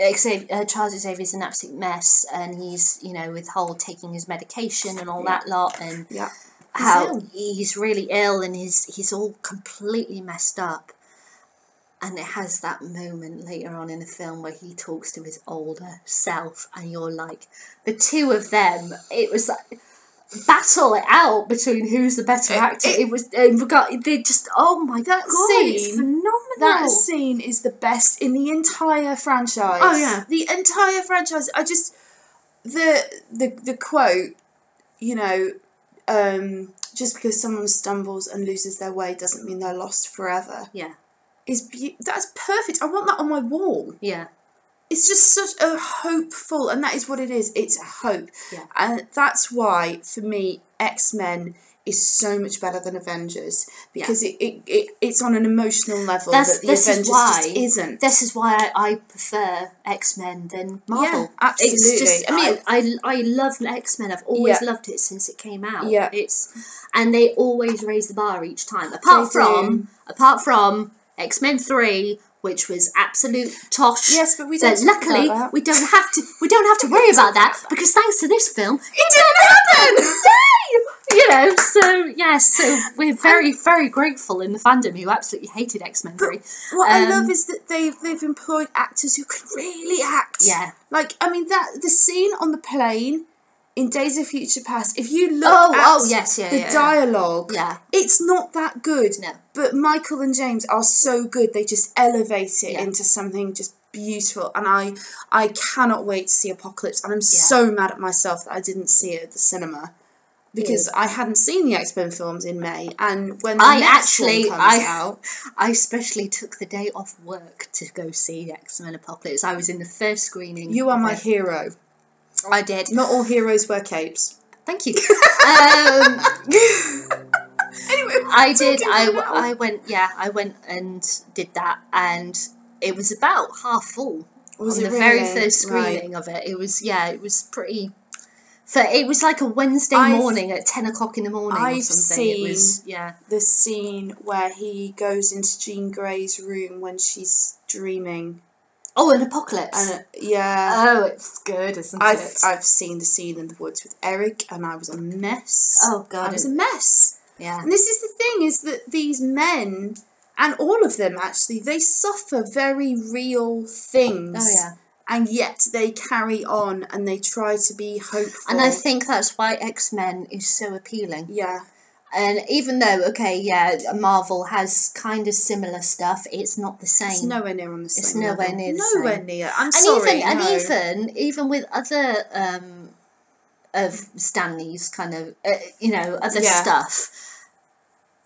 Xavier, uh, Charles Xavier's an absolute mess, and he's you know with whole taking his medication and all Yeah. that lot, and Yeah. how ill. he's really ill and he's he's all completely messed up. And it has that moment later on in the film where he talks to his older self, and you're like, the two of them. It was like battle it out between who's the better actor. it- It, was in regard. They just oh my That god, scene- phenomenal. That scene is the best in the entire franchise. Oh, yeah. the entire franchise. I just the the the quote, you know, um, just because someone stumbles and loses their way doesn't mean they're lost forever. Yeah, Is be- that's perfect. I want that on my wall. yeah, It's just such a hopeful, and that is what it is. It's a hope, Yeah. and that's why for me, X Men is so much better than Avengers because it, it, it it's on an emotional level That's- that the this is Avengers why- just isn't. This is why I, I prefer X Men than Marvel. Yeah, absolutely. It's just, I mean- I, I, I love X Men. I've always Yeah. loved it since it came out. Yeah. it's and they always raise the bar each time. Apart They from do. apart from X Men Three, which was absolute tosh. Yes, but we don't talk luckily we don't have to we don't have to worry about that because thanks to this film it didn't happen. you know, so yes, so we're very, very grateful in the fandom who absolutely hated X Men Three. What I Um, love is that they've they've employed actors who can really act. Yeah. Like I mean that the scene on the plane in Days of Future Past. If you look Oh, at oh, yes, yeah, the yeah, yeah. dialogue, Yeah. it's not that good. No. But Michael and James are so good. They just elevate it into something just beautiful. And I I cannot wait to see Apocalypse. And I'm so mad at myself that I didn't see it at the cinema. Because I hadn't seen the X Men films in May, and when I actually, I, out, I especially took the day off work to go see X Men Apocalypse. I was in the first screening. you are my it. hero. I did. Not all heroes wear capes. Thank you. um, Anyway, I did. I, I went. Yeah, I went and did that, and it was about half full Was on the very really? first Right. screening of it. It was yeah, it was pretty. For it was like a Wednesday I've- morning at ten o'clock in the morning or I've something. it was seen- yeah. the scene where he goes into Jean Grey's room when she's dreaming. Oh, an apocalypse. And uh, yeah, oh, it's good, isn't I've it? I've seen the scene in the woods with Eric, and I was a mess. Oh, God, I was a mess. yeah. And this is the thing: is that these men, and all of them actually, they suffer very real things. Oh yeah. And yet they carry on and they try to be hopeful. And I think that's why X Men is so appealing. yeah, And even though, okay, yeah, Marvel has kind of similar stuff, it's not the same. it's nowhere near on the same. It's nowhere level. near the nowhere same. near. I'm and sorry. even and even even with other um of Stan Lee's kind of uh, you know other Yeah. stuff,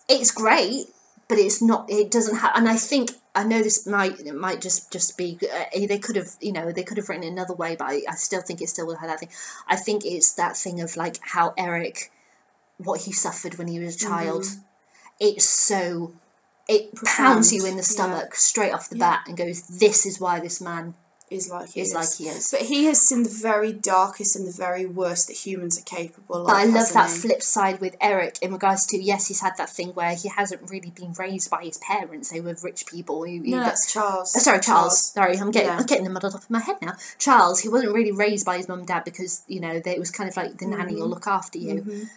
it's great, but it's not. It doesn't have. And I think I know this might it might just just be uh, they could have you know they could have written it another way, but I, I still think it still would have that thing. I think it's that thing of like how Eric, what he suffered when he was a child. It's so. It pounds you in the Mm-hmm. Yeah. stomach straight off the Yeah. bat and goes, "This is why this man is like he is is. like he is." But he has seen the very darkest and the very worst that humans are capable of. But I love that he? flip side with Eric in regards to yes, he's had that thing where he hasn't really been raised by his parents; they were rich people. He, he- No, that's Charles. Oh, sorry, Charles. Sorry, I'm getting Yeah. I'm getting them muddled up in my head now. Charles, he wasn't really raised by his mum and dad because you know they, it was kind of like the nanny Mm-hmm. will look after you.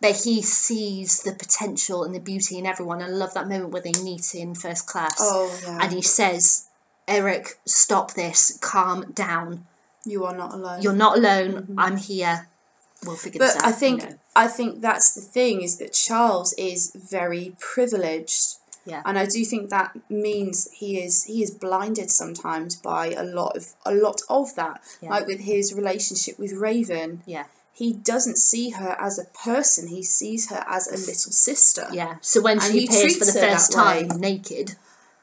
But he sees the potential and the beauty in everyone. I love that moment where they meet in first class, Oh yeah. and he says, "Eric, stop this. Calm down. you are not alone. You're not alone. Mm-hmm. I'm here. We'll figure this but out." I think you know. I think that's the thing is that Charles is very privileged. Yeah. And I do think that means he is he is blinded sometimes by a lot of a lot of that. Yeah. Like with his relationship with Raven. yeah. He doesn't see her as a person, he sees her as a little sister. Yeah. So when she he appears for the first time naked,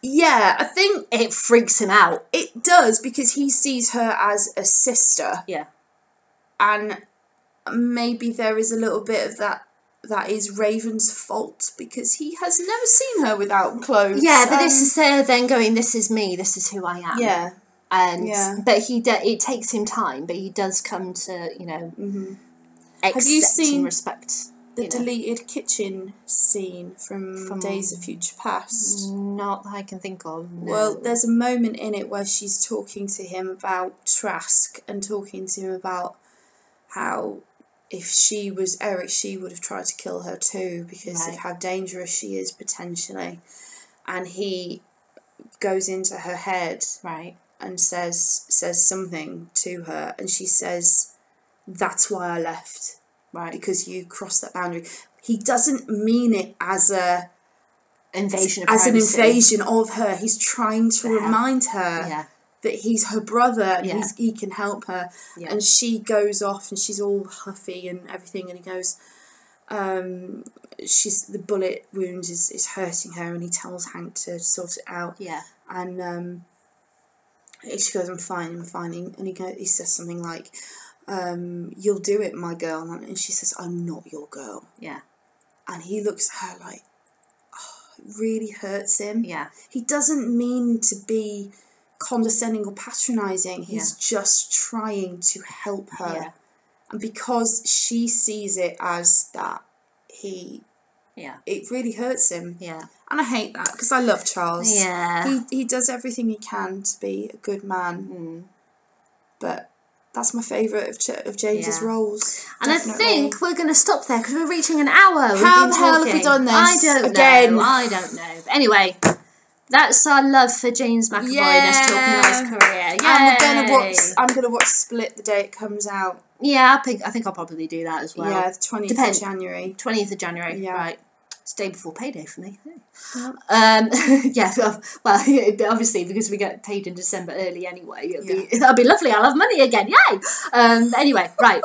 Yeah, I think it freaks him out. it does because he sees her as a sister. Yeah. and maybe there is a little bit of that that is Raven's fault because he has never seen her without clothes. Yeah, but this is her then going, "This is me. This is who I am." yeah. And Yeah. but he do, it takes him time, but he does come to you know Mhm. Have you seen respect The you know. deleted kitchen scene from, From- Days of Future Past. Not that I can think of. No. Well, there's a moment in it where she's talking to him about Trask and talking to him about how if she was Eric, she would have tried to kill her too because Right. of how dangerous she is potentially. And he goes into her head right. and says says something to her, and she says, "That's why I left Right. because you crossed that boundary." He doesn't mean it as a Invasion of as an invasion of her. He's trying to Yeah. remind her Yeah. that he's her brother and Yeah. he's, he can help her. And she goes off and she's all huffy and everything. And he goes, um, she's the bullet wound is, is hurting her. And he tells Hank to sort it out. Yeah. And um, she goes, I'm fine, I'm fine. And he go, he says something like, um, "You'll do it, my girl," and she says, "I'm not your girl," Yeah. and he looks at her like, oh, it really hurts him. Yeah. He doesn't mean to be condescending or patronizing. He's just trying to help her. Yeah. And because she sees it as that, he Yeah. it really hurts him. Yeah. And I hate that because I love Charles. Yeah. He he does everything he can to be a good man, Mm. but that's my favourite of, Ch- of James's Yeah. roles. And I think we're going to stop there because we're reaching an hour. How the hell have we done this I don't again? know. I don't know. But anyway, that's our love for James McAvoy us talking about his Yeah. career. And we're gonna watch. I'm gonna watch Split the day it comes out. Yeah, I think, I think I'll probably do that as well. yeah, the twentieth of January. 20th of January. Yeah. Right. It's day before payday for me. Yeah. Um, yeah, well, obviously because we get paid in December early anyway. It'll be that'll be lovely. I'll have money again. Yay! Um, anyway, right,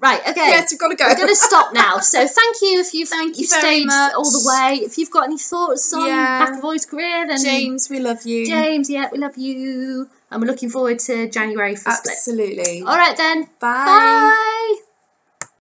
right, okay. Yes, we've got to go. We're going to stop now. So thank you if you've, Thank you you've stayed much. all the way. If you've got any thoughts on Yeah. McAvoy's career, then James, we love you. James, yeah, we love you. And we're looking forward to January for Split. Absolutely. All right then. Bye. Bye.